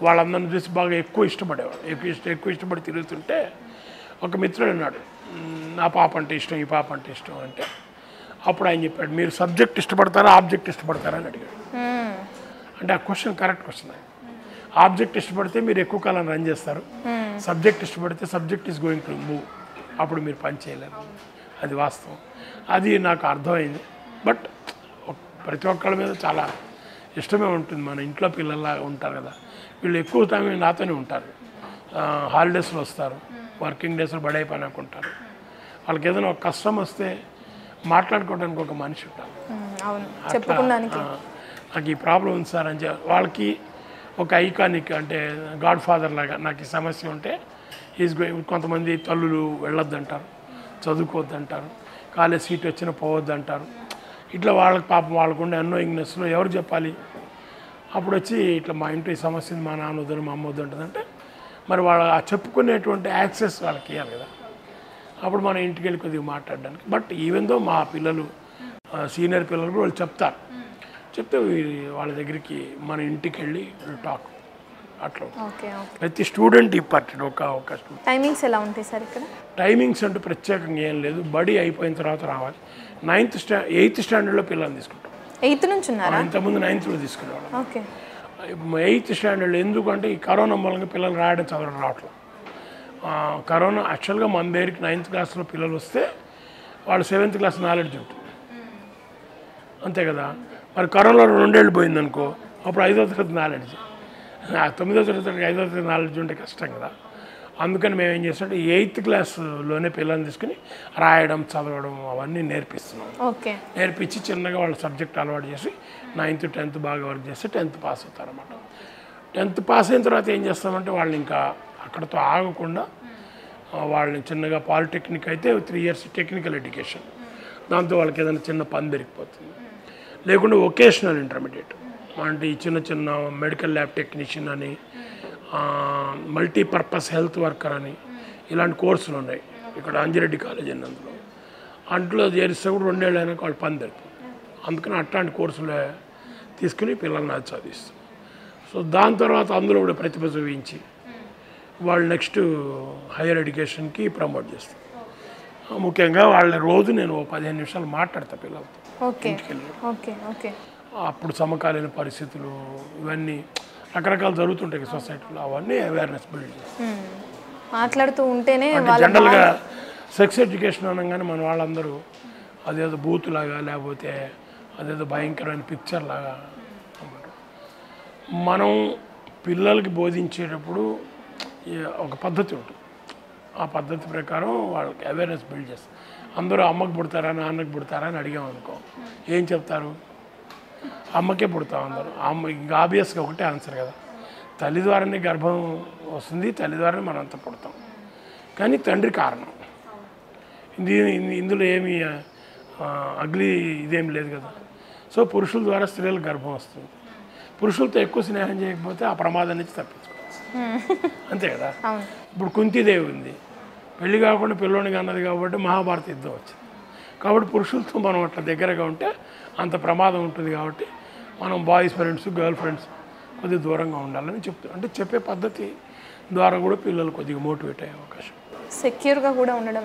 వాళ్ళందరిని చూసి బాగా ఎక్కువ ఇష్టపడేవాడు ఎక్కువ ఇష్ట ఎక్కువ ఇష్టపడి తిరుగుతుంటే ఒక మిత్రుడు అన్నాడు నా పాప అంటే ఇష్టం ఈ పాప అంటే ఇష్టం అంటే అప్పుడు ఆయన చెప్పాడు మీరు సబ్జెక్ట్ ఇష్టపడతారా ఆబ్జెక్ట్ ఇష్టపడతారా? అని అడిగాడు. అంటే ఆ క్వశ్చన్ కరెక్ట్ క్వశ్చన్ ఆబ్జెక్ట్ ఇష్టపడితే మీరు ఎక్కువ కాలం రన్ చేస్తారు. సబ్జెక్ట్ ఇష్టపడితే subject is going to move. అప్పుడు మీరు పని చేయలేరు. అది వాస్తవం. అది నాకు అర్థమైంది. బట్ ప్రతి ఒక్కళ్ళ మీద చాలా ఇష్టమే ఉంటుంది. మన ఇంట్లో పిల్లల్లా ఉంటారు కదా. వీళ్ళు ఎక్కువ టైం నాతోనే ఉంటారు. హాలిడేస్లో వస్తారు. వర్కింగ్ డేస్లో బడి అయిపోయినాక ఉంటారు. వాళ్ళకి ఏదైనా ఒక కష్టం వస్తే మాట్లాడుకోవడానికి ఒక మనిషి ఉంటారు. నాకు ఈ ప్రాబ్లం ఉంది సార్ అని చెప్పి వాళ్ళకి ఒక ఐకానిక్ అంటే గాడ్ ఫాదర్ లాగా నాకు ఈ సమస్య ఉంటే ఈజ్ గోయింగ్ కొంతమంది తల్లులు వెళ్ళొద్దు అంటారు చదువుకోవద్దు అంటారు కాలేజ్ సీట్ వచ్చినా పోవద్దు అంటారు ఇట్లా వాళ్ళకి పాపం వాళ్ళకుండే అన్నోయింగ్నెస్లో ఎవరు చెప్పాలి? అప్పుడు వచ్చి ఇట్లా మా ఇంట్లో ఈ సమస్య ఉంది, మా నాన్న వద్దని మా అమ్మ వద్దు అంటుందంటే మరి వాళ్ళ ఆ చెప్పుకునేటువంటి యాక్సెస్ వాళ్ళకి ఇవ్వాలి కదా. అప్పుడు మన ఇంటికి వెళ్ళి కొద్దిగా మాట్లాడడానికి. బట్ ఈవెన్ దో మా పిల్లలు సీనియర్ పిల్లలు కూడా వాళ్ళు చెప్తారు. చెప్తే వాళ్ళ దగ్గరికి మన ఇంటికి వెళ్ళి టాక్. అట్లా ప్రతి స్టూడెంట్ ఇంపార్టెంట్ ఒక ఒక స్టూడెంట్. టైమింగ్స్ ఎలా ఉంటాయి సార్ ఇక్కడ? టైమింగ్స్ అంటూ ప్రత్యేకంగా ఏం లేదు. బడి అయిపోయిన తర్వాత రావాలి. నైన్త్ స్టా ఎయిత్ స్టాండర్డ్లో పిల్లల్ని తీసుకుంటాం. ఎయిత్ నుంచి ఉన్నారా? ఇంతకుముందు నైన్త్లో తీసుకునేవాళ్ళం. ఓకే. ఎయిత్ స్టాండర్డ్ ఎందుకంటే ఈ కరోనా మూలంగా పిల్లలు రాయడం చదవడం రావట్లేదు. కరోనా యాక్చువల్గా మన దగ్గరికి నైన్త్ క్లాస్లో పిల్లలు వస్తే వాళ్ళు సెవెంత్ క్లాస్ నాలెడ్జ్ ఉంటుంది. అంతే కదా? మరి కరోనా రెండేళ్ళు పోయిందనుకో అప్పుడు ఐదో తరగతి నాలెడ్జ్. తొమ్మిదో తరగతి ఐదో తరగతి నాలెడ్జ్ ఉంటే కష్టం కదా? అందుకని మేము ఏం చేస్తామంటే ఎయిత్ క్లాస్లోనే పిల్లల్ని తీసుకుని రాయడం చదవడం అవన్నీ నేర్పిస్తున్నాం. ఓకే. నేర్పించి చిన్నగా వాళ్ళ సబ్జెక్ట్ అలవాటు చేసి నైన్త్ టెన్త్ బాగా వర్క్ చేస్తే టెన్త్ పాస్ అవుతారన్నమాట. టెన్త్ పాస్ అయిన తర్వాత ఏం చేస్తామంటే వాళ్ళు ఇంకా అక్కడతో ఆగకుండా వాళ్ళని చిన్నగా పాలిటెక్నిక్ అయితే త్రీ ఇయర్స్ టెక్నికల్ ఎడ్యుకేషన్. దాంతో వాళ్ళకి ఏదైనా చిన్న పని దొరికిపోతుంది. లేకుంటే వొకేషనల్ ఇంటర్మీడియట్. అంటే ఈ చిన్న చిన్న మెడికల్ ల్యాబ్ టెక్నీషియన్ అని మల్టీపర్పస్ హెల్త్ వర్కర్ అని ఇలాంటి కోర్సులు ఉన్నాయి. ఇక్కడ అంజిరెడ్డి కాలేజ్ అని అందులో. అంట్లో చేరిస్తే కూడా రెండేళ్ళు అయినాక వాళ్ళు పని దొరుకుతుంది అందుకని అట్లాంటి కోర్సులే తీసుకుని పిల్లల్ని అది చదివిస్తాం సో దాని తర్వాత అందులో కూడా ప్రతిభ చూపించి వాళ్ళు నెక్స్ట్ హైయర్ ఎడ్యుకేషన్కి ప్రమోట్ చేస్తాం. ముఖ్యంగా వాళ్ళ రోజు నేను ఓ పదిహేను నిమిషాలు మాట్లాడతా పిల్లలతో అప్పుడు సమకాలీన పరిస్థితులు ఇవన్నీ రకరకాలు జరుగుతుంటాయి సొసైటీలో. అవన్నీ అవేర్నెస్ బిల్డ్. మాట్లాడుతూ ఉంటేనే జనరల్గా సెక్స్ ఎడ్యుకేషన్ అనగానే మన వాళ్ళందరూ అదేదో బూత్ లాగా లేకపోతే అదేదో భయంకరమైన పిక్చర్ లాగా అనుకుంటారు మనం పిల్లలకి బోధించేటప్పుడు ఒక పద్ధతి ఉంటుంది. ఆ పద్ధతి ప్రకారం వాళ్ళకి అవేర్నెస్ బిల్డ్ చేస్తారు. అందరూ అమ్మకి పుడతారా నాన్నకి పుడతారా అని అడిగాం అనుకో ఏం చెప్తారు? అమ్మకే పుడతాం అందరూ. అమ్మ ఇంకా ఆబ్వియస్గా ఒకటే ఆన్సర్ కదా. తల్లి ద్వారానే గర్భం వస్తుంది తల్లి ద్వారానే మనంతా పుడతాం. కానీ తండ్రి కారణం. ఇందులో ఏమి అగ్లీ ఇదేం లేదు కదా. సో పురుషుల ద్వారా స్త్రీల గర్భం వస్తుంది. పురుషులతో ఎక్కువ స్నేహం చేయకపోతే ఆ ప్రమాదం నుంచి తప్పించుకోవచ్చు. అంతే కదా? ఇప్పుడు కుంతిదేవి ఉంది. పెళ్ళి కాకుండా పిల్లోనికి అన్నది కాబట్టి మహాభారత యుద్ధం వచ్చింది. కాబట్టి పురుషులతో మనం అట్లా దగ్గరగా ఉంటే అంత ప్రమాదం ఉంటుంది కాబట్టి మనం బాయ్స్ ఫ్రెండ్స్ గర్ల్ ఫ్రెండ్స్ కొద్దిగా దూరంగా ఉండాలని చెప్తాం అంటే చెప్పే పద్ధతి ద్వారా కూడా పిల్లలు కొద్దిగా మోటివేట్ అయ్యే అవకాశం. సెక్యూర్గా కూడా ఉండడం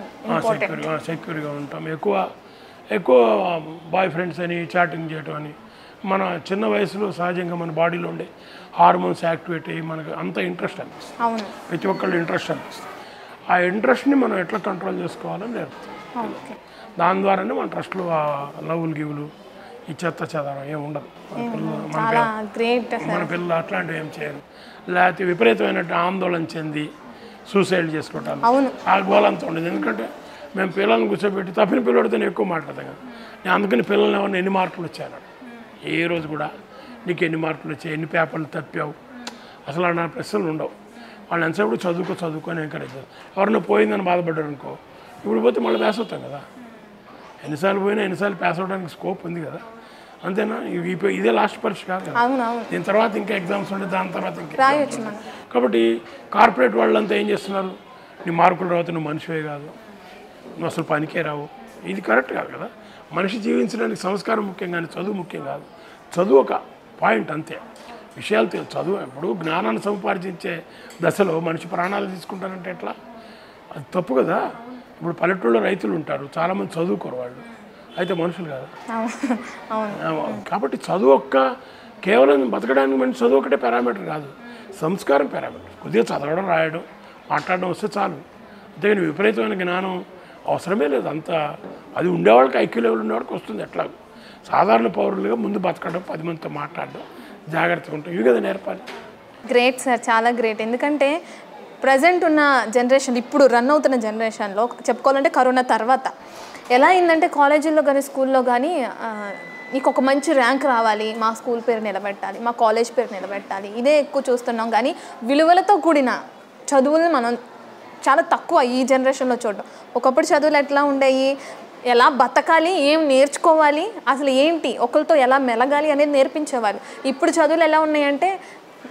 సెక్యూర్గా సెక్యూర్గా ఉంటాం. ఎక్కువ ఎక్కువ బాయ్ ఫ్రెండ్స్ అని చాటింగ్ చేయటం అని. మన చిన్న వయసులో సహజంగా మన బాడీలో ఉండే హార్మోన్స్ యాక్టివేట్ అయ్యి మనకు అంత ఇంట్రెస్ట్ అనిపిస్తుంది. ప్రతి ఒక్కళ్ళు ఇంట్రెస్ట్ అనిపిస్తుంది. ఆ ఇంట్రెస్ట్ని మనం ఎట్లా కంట్రోల్ చేసుకోవాలని నేర్పుతాం దాని ద్వారానే మన ట్రస్ట్లో ఆ లవ్లు గివులు ఈ చెత్త చెదరం ఏం ఉండదు. మన పిల్లలు మన అట్లాంటివి ఏం చేయరు. లేకపోతే విపరీతమైన ఆందోళన చెంది సూసైడ్ చేసుకోవటాలు అవును. ఆ గోలంతా ఉండదు. ఎందుకంటే మేము పిల్లల్ని కూర్చోబెట్టి తప్పిన పిల్లడితో ఎక్కువ మాట్లాడతాం కదా. నేను అందుకని పిల్లల్ని ఎవరిని ఎన్ని మార్కులు వచ్చాయన్నాడు ఏ రోజు కూడా నీకు ఎన్ని మార్కులు వచ్చాయి ఎన్ని పేపర్లు తప్పావు? అసలు నా ప్రశ్నలు ఉండవు. వాళ్ళు ఎంతసేపు చదువుకో చదువుకొని ఎంకరేజ్ చేస్తారు ఎవరైనా పోయిందని బాధపడ్డారు అనుకో ఇప్పుడు పోతే మళ్ళీ పాస్ అవుతాం కదా. ఎన్నిసార్లు పోయినా ఎన్నిసార్లు పాస్ అవడానికి స్కోప్ ఉంది కదా. అంతేనా? ఇదే లాస్ట్ పరీక్ష కాదు దీని తర్వాత ఇంకా ఎగ్జామ్స్ ఉంటే దాని తర్వాత ఇంకా కాబట్టి కార్పొరేట్ వాళ్ళంతా ఏం చేస్తున్నారు? నీ మార్కులు రావుతా నువ్వు మనిషివే కాదు. నువ్వు అసలు పనికే రావు. ఇది కరెక్ట్ కాదు కదా? మనిషి జీవించడానికి సంస్కారం ముఖ్యం కానీ చదువు ముఖ్యం కాదు. చదువు ఒక పాయింట్ అంతే. విషయాలు తెలు చదువు ఇప్పుడు జ్ఞానాన్ని సంపాదించే దశలో మనిషి ప్రాణాలు తీసుకుంటారంటే ఎట్లా? అది తప్పు కదా? ఇప్పుడు పల్లెటూళ్ళలో రైతులు ఉంటారు. చాలామంది చదువుకోరు వాళ్ళు. అయితే మనుషులు కాదు. కాబట్టి చదువు ఒక్క కేవలం బతకడానికి మనిషి చదువు ఒకటే పారామీటర్ కాదు. సంస్కారం పారామీటర్. కొద్దిగా చదవడం రాయడం మాట్లాడడం వస్తే చాలు. అంతేగాని విపరీతమైన జ్ఞానం అవసరమే లేదు. అంత అది ఉండేవాళ్ళకి ఐక్యూ లెవెల్ ఉండేవాళ్ళకి వస్తుంది ఎట్లాగో. సాధారణ పౌరులుగా ముందు బతకడం పది మందితో మాట్లాడడం జాగ్రత్తగా ఉంటాం. ఇవి కదా నేర్పాలి. గ్రేట్ సార్ చాలా గ్రేట్ ఎందుకంటే ప్రజెంట్ ఉన్న జనరేషన్ ఇప్పుడు రన్ అవుతున్న జనరేషన్లో చెప్పుకోవాలంటే కరోనా తర్వాత. ఎలా అయిందంటే కాలేజీల్లో కానీ స్కూల్లో కానీ నీకు ఒక మంచి ర్యాంక్ రావాలి. మా స్కూల్ పేరు నిలబెట్టాలి. మా కాలేజ్ పేరు నిలబెట్టాలి. ఇదే ఎక్కువ చూస్తున్నాం. కానీ విలువలతో కూడిన చదువులను మనం చాలా తక్కువ ఈ జనరేషన్లో చూడడం ఒకప్పుడు చదువులు ఎట్లా ఉండేవి ఎలా బతకాలి? ఏం నేర్చుకోవాలి? అసలు ఏంటి? ఒకరితో ఎలా మెలగాలి అనేది నేర్పించేవారు. ఇప్పుడు చదువులు ఎలా ఉన్నాయంటే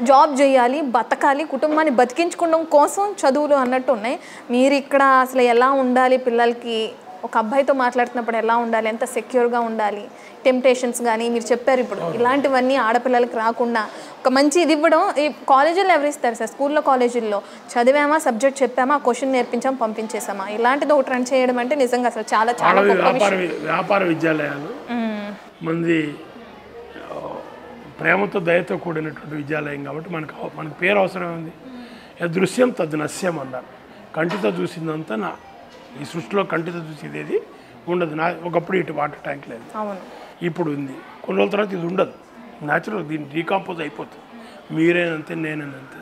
జాబ్ చేయాలి బతకాలి కుటుంబాన్ని బతికించుకోవడం కోసం చదువులు అన్నట్టు ఉన్నాయి. మీరు ఇక్కడ అసలు ఎలా ఉండాలి? పిల్లలకి ఒక అబ్బాయితో మాట్లాడుతున్నప్పుడు ఎలా ఉండాలి? ఎంత సెక్యూర్గా ఉండాలి? టెంప్టేషన్స్ కానీ మీరు చెప్పారు ఇప్పుడు. ఇలాంటివన్నీ ఆడపిల్లలకి రాకుండా ఒక మంచి ఇది ఇవ్వడం ఈ కాలేజీల్లో ఎవరు ఇస్తారు సార్? స్కూల్లో కాలేజీల్లో చదివామా సబ్జెక్ట్ చెప్పామా క్వశ్చన్ నేర్పించాం పంపించేసామా ఇలాంటిది ఒకటి రన్ చేయడం అంటే నిజంగా అసలు చాలా చాలా వ్యాపార వ్యాపార విద్యాలయాలు. మంది ప్రేమతో దయతో కూడినటువంటి విద్యాలయం కాబట్టి మనకు మనకు పేరు అవసరం ఉంది. దృశ్యం తద్ నశ్యం అన్నారు. కంటితో చూసిందంతా నా ఈ సృష్టిలో కంటితో చూసేది ఏది? ఉండదు. నా ఒకప్పుడు ఇటు వాటర్ ట్యాంక్ లేదు. ఇప్పుడు ఉంది. కొన్ని రోజుల తర్వాత ఇది ఉండదు. న్యాచురల్ దీన్ని డీకాంపోజ్ అయిపోతుంది. మీరేనంతే నేనేనంతే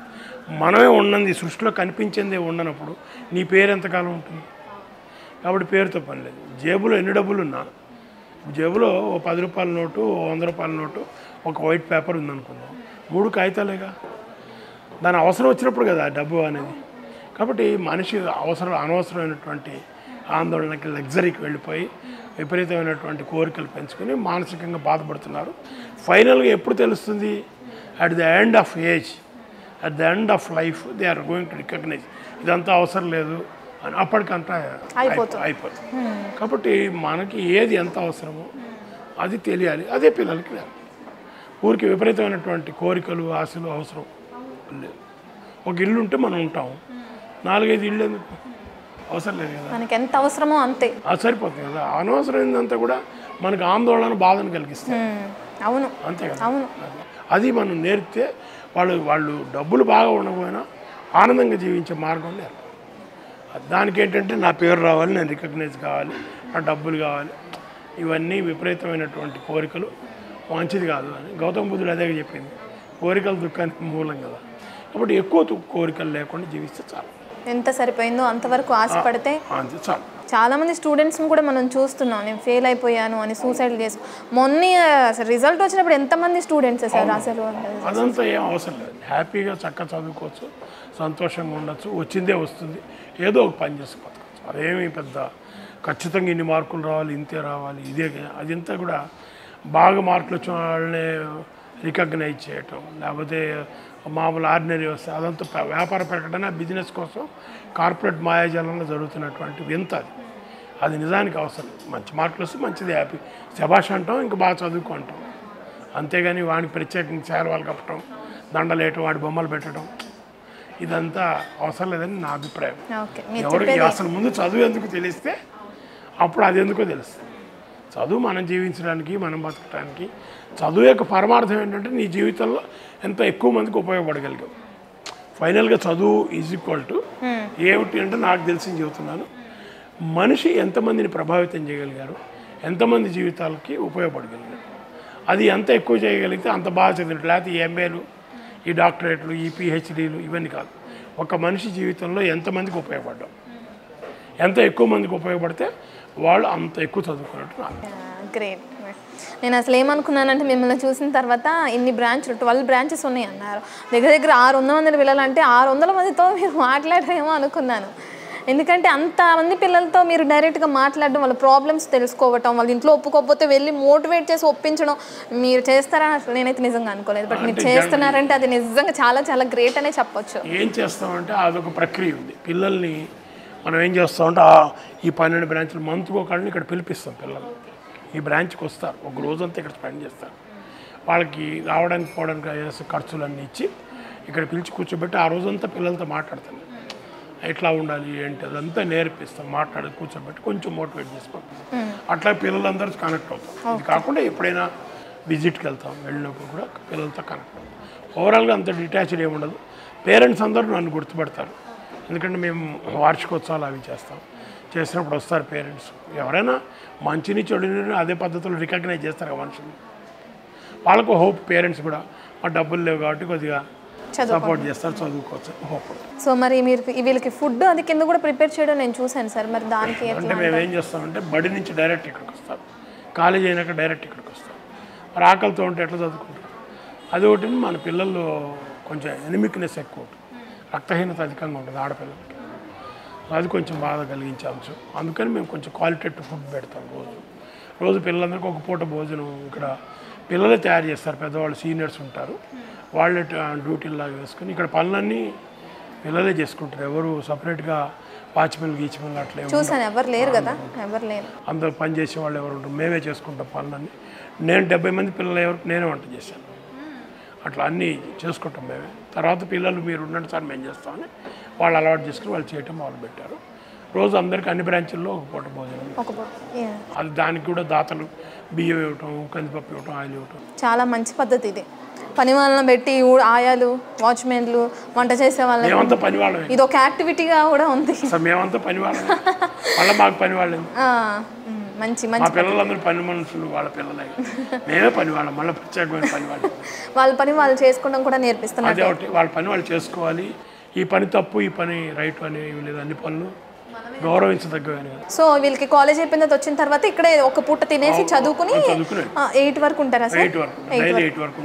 మనమే ఉన్నది సృష్టిలో కనిపించిందే ఉండనప్పుడు నీ పేరు ఎంతకాలం ఉంటుంది? కాబట్టి పేరుతో పని లేదు. జేబులో ఎన్ని డబ్బులు ఉన్నా జేబులో ఓ పది రూపాయల నోటు ఓ వంద రూపాయల నోటు ఒక వైట్ పేపర్ ఉందనుకుందాం. మూడు కాగితాలేగా? దాని అవసరం వచ్చినప్పుడు కదా ఆ డబ్బు అనేది. కాబట్టి మనిషి అవసరం అనవసరమైనటువంటి ఆందోళనకి లగ్జరీకి వెళ్ళిపోయి విపరీతమైనటువంటి కోరికలు పెంచుకొని మానసికంగా బాధపడుతున్నారు. ఫైనల్గా ఎప్పుడు తెలుస్తుంది? At the end of age at the end of life they are going to recognise ఇదంతా అవసరం లేదు అని అప్పటికంతా అయిపోతుంది. కాబట్టి మనకి ఏది ఎంత అవసరమో అది తెలియాలి. అదే పిల్లలకి లేదు ఊరికి విపరీతమైనటువంటి కోరికలు ఆశలు అవసరం లేదు. ఒక ఇల్లు ఉంటే మనం ఉంటాం. నాలుగైదు ఇల్లు ఎందుకు? అవసరం లేదు కదా. మనకి ఎంత అవసరమో అంతే. అది సరిపోతుంది కదా. అనవసరమైందంతా కూడా మనకు ఆందోళన బాధను కలిగిస్తుంది అవును. అంతే కదా. అవును. అది. మనం నేర్పితే వాళ్ళు వాళ్ళు డబ్బులు బాగా ఉండకపోయినా ఆనందంగా జీవించే మార్గం నేర్పాలి దానికి ఏంటంటే నా పేరు రావాలి నేను రికగ్నైజ్ కావాలి నా డబ్బులు కావాలి. ఇవన్నీ విపరీతమైనటువంటి కోరికలు. మంచిది కాదు అని గౌతమ బుద్ధుడు అదే చెప్పింది. కోరికలు దుఃఖానికి మూలం కదా. కాబట్టి ఎక్కువ కోరికలు లేకుండా జీవిస్తే చాలు. ఎంత సరిపోయిందో అంతవరకు ఆశపడితే అంతే చాలు. చాలా మంది స్టూడెంట్స్ని కూడా మనం చూస్తున్నాం నేను ఫెయిల్ అయిపోయాను అని సూసైడ్ చేసి. మొన్న అసలు రిజల్ట్ వచ్చినప్పుడు ఎంతమంది స్టూడెంట్స్ సార్ అసలు అదంతా ఏం అవసరం లేదు. హ్యాపీగా చక్కగా చదువుకోవచ్చు సంతోషంగా ఉండొచ్చు వచ్చిందే వస్తుంది. ఏదో ఒక పని చేసి బతకచ్చు. అదేమి పెద్ద ఖచ్చితంగా ఇన్ని మార్కులు రావాలి ఇంతే రావాలి ఇదే అదంతా కూడా బాగా మార్కులు వచ్చిన వాళ్ళని రికగ్నైజ్ చేయటం లేకపోతే మామూలు ఆర్డినరీ వస్తే అదంతా వ్యాపార ప్రకటన బిజినెస్ కోసం కార్పొరేట్ మాయాజాలంలో జరుగుతున్నటువంటి వింత అది. అది నిజానికి అవసరం. మంచి మార్కులు వస్తే మంచిది హ్యాపీ. శభాష్ అంటాం ఇంకా బాగా చదువుకుంటాం అంతేగాని వాడికి ప్రత్యేకంగా శాలువాలు కప్పటం దండలేయటం వాడి బొమ్మలు పెట్టడం ఇదంతా అవసరం లేదని నా అభిప్రాయం. చెప్పేది అసలు ముందు చదువు ఎందుకు తెలిస్తే అప్పుడు అది ఎందుకో తెలుస్తుంది. చదువు మనం జీవించడానికి మనం బతకడానికి చదువు యొక్క పరమార్థం ఏంటంటే నీ జీవితంలో ఎంత ఎక్కువ మందికి ఉపయోగపడగలిగావు. ఫైనల్గా చదువు ఈజ్ ఈక్వల్ టు ఏమిటి అంటే నాకు తెలిసింది చెబుతున్నాను. మనిషి ఎంతమందిని ప్రభావితం చేయగలిగారు ఎంతమంది జీవితాలకి ఉపయోగపడగలిగారు అది ఎంత ఎక్కువ చేయగలిగితే అంత బాగా చదివినట్టు లేకపోతే ఈ ఎంఏలు ఈ డాక్టరేట్లు ఈ పిహెచ్డీలు ఇవన్నీ కాదు. ఒక మనిషి జీవితంలో ఎంతమందికి ఉపయోగపడ్డాం ఎంత ఎక్కువ మందికి ఉపయోగపడితే వాళ్ళు అంత ఎక్కువ చదువుకున్నట్టు గ్రేట్. నేను అసలు ఏమనుకున్నానంటే మిమ్మల్ని చూసిన తర్వాత ఇన్ని బ్రాంచ్లు ట్వెల్వ్ బ్రాంచెస్ ఉన్నాయి అన్నారు. దగ్గర దగ్గర ఆరు వందల మంది పిల్లలంటే ఆరు వందల మందితో మీరు మాట్లాడరేమో అనుకున్నాను. ఎందుకంటే అంతమంది పిల్లలతో మీరు డైరెక్ట్గా మాట్లాడడం వాళ్ళ ప్రాబ్లమ్స్ తెలుసుకోవటం వాళ్ళ ఇంట్లో ఒప్పుకోకపోతే వెళ్ళి మోటివేట్ చేసి ఒప్పించడం మీరు చేస్తారని అసలు నేనైతే నిజంగా అనుకోలేదు. బట్ మీరు చేస్తున్నారంటే అది నిజంగా చాలా చాలా గ్రేట్ అనే చెప్పొచ్చు. ఏం చేస్తామంటే అదొక ప్రక్రియ ఉంది. పిల్లల్ని మనం ఏం చేస్తామంటే ఆ- ఈ పన్నెండు బ్రాంచ్లు మంత్కి ఒకళ్ళని ఇక్కడ పిలిపిస్తాం పిల్లలు ఈ బ్రాంచ్కి వస్తారు. ఒక రోజంతా ఇక్కడ స్పెండ్ చేస్తారు. వాళ్ళకి రావడానికి పోవడానికి అయ్యే ఖర్చులన్నీ ఇచ్చి ఇక్కడ పిలిచి కూర్చోబెట్టి ఆ రోజంతా పిల్లలతో మాట్లాడతాను. ఎట్లా ఉండాలి ఏంటి అదంతా నేర్పిస్తాం. మాట్లాడి కూర్చోబెట్టి కొంచెం మోటివేట్ చేసి పంపిస్తాం. అట్లా పిల్లలందరూ కనెక్ట్ అవుతాం ఇది కాకుండా ఎప్పుడైనా విజిట్కి వెళ్తాం. వెళ్ళినప్పుడు కూడా పిల్లలతో కనెక్ట్ అవుతాం. ఓవరాల్గా అంత డిటాచ్డ్ ఏముండదు. పేరెంట్స్ అందరూ నన్ను గుర్తుపడతారు. ఎందుకంటే మేము వార్షికోత్సవాలు అవి చేస్తాం. చేసినప్పుడు వస్తారు పేరెంట్స్. ఎవరైనా మంచిని చెడుని అదే పద్ధతిలో రికగ్నైజ్ చేస్తారు మనుషులు. వాళ్ళకు హోప్ పేరెంట్స్ కూడా మా డబ్బులు లేవు కాబట్టి కొద్దిగా సపోర్ట్ చేస్తారు చదువుకోవచ్చు. హోప్. సో మరి మీరు వీళ్ళకి ఫుడ్ అది కింద కూడా ప్రిపేర్ చేయడం నేను చూశాను సార్. మరి దానికి అంటే మేము ఏం చేస్తామంటే బడి నుంచి డైరెక్ట్ ఇక్కడికి వస్తాం కాలేజ్ అయినాక డైరెక్ట్ ఇక్కడికి వస్తాం మరి ఆకలితో ఉంటే ఎట్లా చదువుకుంటాం అది ఒకటి మన పిల్లల్లో కొంచెం ఎనిమిక్నెస్ ఎక్కువ ఉంటుంది. రక్తహీనత అధికంగా ఉంటుంది ఆడపిల్లలకి. అది కొంచెం బాధ కలిగించే అంశం. అందుకని మేము కొంచెం క్వాలిటేటివ్ ఫుడ్ పెడతాం రోజు. రోజు పిల్లలందరికీ ఒక పూట భోజనం ఇక్కడ పిల్లలే తయారు చేస్తారు. పెద్దవాళ్ళు సీనియర్స్ ఉంటారు. వాళ్ళే డ్యూటీలాగా వేసుకొని ఇక్కడ పనులన్నీ పిల్లలే చేసుకుంటారు. ఎవరు సపరేట్గా వాచ్మెన్ గీచ్మెన్ అట్లా చూసాను ఎవరు లేరు కదా? ఎవరు లేరు. అందరు పని చేసే వాళ్ళు ఎవరు ఉంటారు. మేమే చేసుకుంటాం పనులన్నీ. నేను డెబ్బై మంది పిల్లలు ఎవరు నేనే వంట చేశాను. అట్లా అన్నీ చేసుకుంటాం మేమే. తర్వాత పిల్లలు మీరు ఉండండి సార్ మేము చేస్తామని వాళ్ళు అలవాటు చేసుకుని వాళ్ళు చేయటం మొదలు పెట్టారు రోజు అందరికి అన్ని బ్రాంచుల్లో ఒక పూట భోజనం. అది దానికి కూడా దాతలు బియ్యం ఇవ్వటం కందిపప్పు ఇవ్వటం ఆయిల్ ఇవ్వటం. చాలా మంచి పద్ధతి ఇది. పని వాళ్ళని పెట్టి ఆయాలు వాచ్మెన్లు వంట చేసే వాళ్ళని. మేమంతా పని వాళ్ళమే. ఇది ఒక యాక్టివిటీగా కూడా ఉంది. మేమంతా పని వాళ్ళమే. మళ్ళీ మాకు పని ఉమ్, మంచి మంచి పిల్లలందరూ పని మనుషులు వాళ్ళ పిల్లలే. మేమే పని వాళ్ళం మళ్ళీ ప్రత్యేకమైన పని వాళ్ళు. వాళ్ళ పని వాళ్ళు చేసుకోవడం కూడా నేర్పిస్తున్నారు. అదే ఒకటి వాళ్ళ పని వాళ్ళు చేసుకోవాలి. ఈ పని తప్పు ఈ పని రైట్ అని ఏమి లేదు అన్ని పనులు. గౌరవించదగ్గవని. సో వీళ్ళకి కాలేజ్ అయిపోయిన వచ్చిన తర్వాత ఇక్కడే ఒక పూట తినేసి చదువుకుని ఎయిట్ వరకు ఉంటారా సార్? ఎయిట్ వరకు డైలీ ఎయిట్ వరకు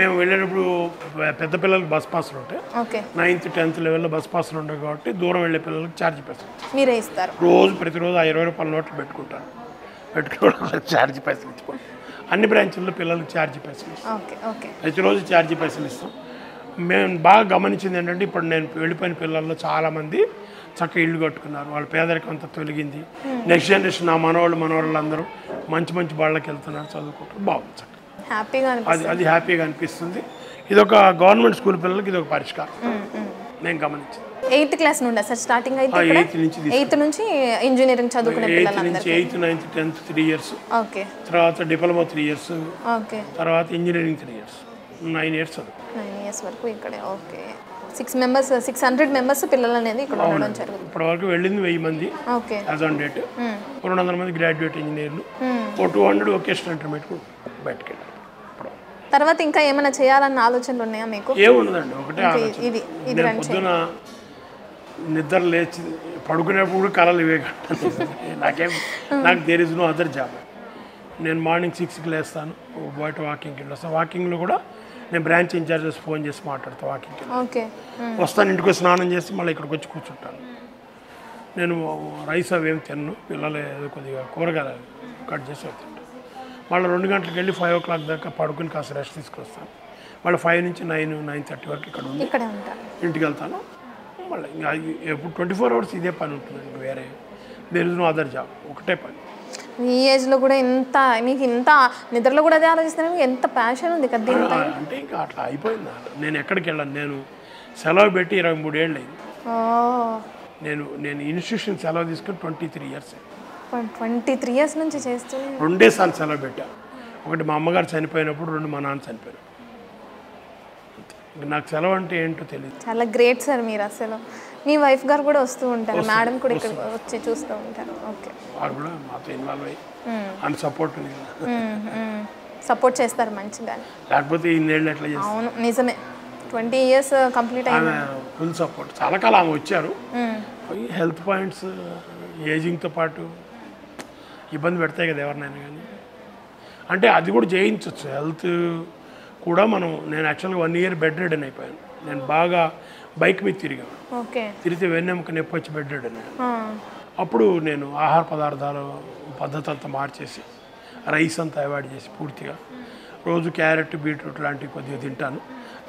మేము వెళ్ళేటప్పుడు పెద్ద పిల్లలకి బస్ పాసులు ఉంటాయి. ఓకే. నైన్త్ టెన్త్ లెవెల్లో బస్ పాసులు ఉంటాయి కాబట్టి దూరం వెళ్ళే పిల్లలకి ఛార్జ్ పైసలు మీరే ఇస్తారు. రోజు ప్రతిరోజు ఆ ఇరవై రూపాయల నోట్లు పెట్టుకుంటారు. పెట్టుకోవడం ఛార్జ్ పైసలు ఇచ్చుకోండి అన్ని బ్రాంచుల్లో పిల్లలకి ఛార్జ్ పైసలు ఇస్తాం. ప్రతిరోజు ఛార్జీ పైసలు ఇస్తాం. మేము బాగా గమనించింది ఏంటంటే ఇప్పుడు నేను వెళ్ళిపోయిన పిల్లల్లో చాలామంది చక్కగా ఇల్లు కట్టుకున్నారు. వాళ్ళ పేదరికం అంతా తొలగింది. నెక్స్ట్ జనరేషన్ నా మనవాళ్ళు మనవాళ్ళు అందరూ మంచి మంచి బాళ్ళకి వెళ్తున్నారు చదువుకుంటారు బాగుంది చక్కగా. హ్యాపీగా అది అది హ్యాపీగా అనిపిస్తుంది. ఇది ఒక గవర్నమెంట్ స్కూల్ పిల్లలకి ఇది ఒక పరిష్కారం నేను గమనించింది. ఎయిత్ క్లాస్ నుండి సార్ స్టార్టింగ్ అయితే ఎయిత్ నుంచి ఎయిత్ నుంచి ఇంజనీరింగ్ చదువుకునే ఎయిత్ నుంచి eighth ninth tenth three years okay తర్వాత డిప్లొమా త్రీ ఇయర్స్ ఓకే తర్వాత engineering three years nine years nine years వరకు ఇక్కడే okay. Six members six hundred members పిల్లలు అనేది ఇక్కడ ఉండడం జరుగుతుంది ఇప్పటి వరకు వెళ్ళింది వెయ్యి మంది ఓకే. యాజ్ ఆన్ డేట్ రెండు వందల మంది గ్రాడ్యుయేట్ ఇంజనీర్లు ఓ టూ హండ్రెడ్ ఒకేషనల్ ఇంటర్మీడియట్ బయటకు వెళ్ళారు ఇప్పుడు తర్వాత ఇంకా ఏమైనా చేయాలన్న ఆలోచనలు ఉన్నాయా మీకు? ఏముండదండి ఒకటే ఇది ఇది పొద్దున నిద్ర లేచి పడుకునేప్పుడు కూడా కళలు ఇవే నాకేం నాకు there is no other job నేను మార్నింగ్ సిక్స్కి లేస్తాను బయట వాకింగ్కి వెళ్ళొస్తాను. వాకింగ్లో కూడా నేను బ్రాంచ్ ఇన్ఛార్జెస్ ఫోన్ చేసి మాట్లాడతాను వాకింగ్కి. ఓకే. వస్తాను ఇంటికి వచ్చి స్నానం చేసి మళ్ళీ ఇక్కడికి వచ్చి కూర్చుంటాను. నేను రైస్ అవి ఏం తిన్ను పిల్లలు ఏదో కొద్దిగా కూరగాయలు కట్ చేసి తింటాను మళ్ళీ రెండు గంటలకు వెళ్ళి ఫైవ్ ఓ క్లాక్ దాకా పడుకుని కాస్త రెస్ట్ తీసుకొస్తాను. మళ్ళీ ఫైవ్ నుంచి నైన్ నైన్ థర్టీ వరకు ఇక్కడ ఉంది ఇంటికి వెళ్తాను. మళ్ళీ ఇంకా ఎప్పుడు ట్వంటీ ఫోర్ అవర్స్ ఇదే పని ఉంటుంది వేరే. There is no other job ఒకటే పని. ఈ ఏజ్లో కూడా ఇంత మీకు ఇంత నిద్రలో కూడా అదే ఆలోచిస్తున్నారు మీకు? ఎంత ప్యాషన్ ఉంది కదా దీని ఆ, అంటే ఇంకా అట్లా అయిపోయింది. నేను ఎక్కడికి వెళ్ళాను? నేను సెలవు పెట్టి ఇరవై మూడేళ్ళు అయింది ఓ. నేను నేను ఇన్స్టిట్యూషన్ సెలవు తీసుకుని twenty three years twenty three years నుంచి చేస్తూ రెండే సార్లు సెలవు పెట్టా. ఒకటి మా అమ్మగారు చనిపోయినప్పుడు రెండు మా నాన్న. ఇంక నాకు సెలవు అంటే ఏంటో తెలియదు చాలా గ్రేట్ సార్ మీరు అసలు. మీ వైఫ్ గారు కూడా వస్తూ ఉంటారు. మేడం కూడా ఇక్కడ వచ్చి చూస్తూ ఉంటారు. ఓకే. వారు కూడా మాతో ఇన్వాల్వ్ అయ్యి ఆమె సపోర్ట్ ఉంది సపోర్ట్ చేస్తారు మంచిగా. లేకపోతే ఇన్నేళ్ళు ఎట్లా చేస్తారు? అవును నిజమే. ట్వంటీ ఇయర్స్ కంప్లీట్ అయింది. ఆమె ఫుల్ సపోర్ట్ చాలా కాలం ఆమె వచ్చారు. హెల్త్ పాయింట్స్ ఏజింగ్తో పాటు ఇబ్బంది పెడతాయి కదా ఎవరినైనా కానీ. అంటే అది కూడా చేయించవచ్చు హెల్త్ కూడా మనం నేను యాక్చువల్గా వన్ ఇయర్ బెడ్ రెడన్ అయిపోయాను. నేను బాగా బైక్ మీద తిరిగాను. తిరిగితే వెన్నెముక నొప్పి వచ్చి బెడ్ రెడన్ అప్పుడు నేను ఆహార పదార్థాలు పద్ధతి అంతా మార్చేసి రైస్ అంతా అవాయిడ్ చేసి పూర్తిగా. రోజు క్యారెట్ బీట్రూట్ లాంటివి కొద్దిగా తింటాను.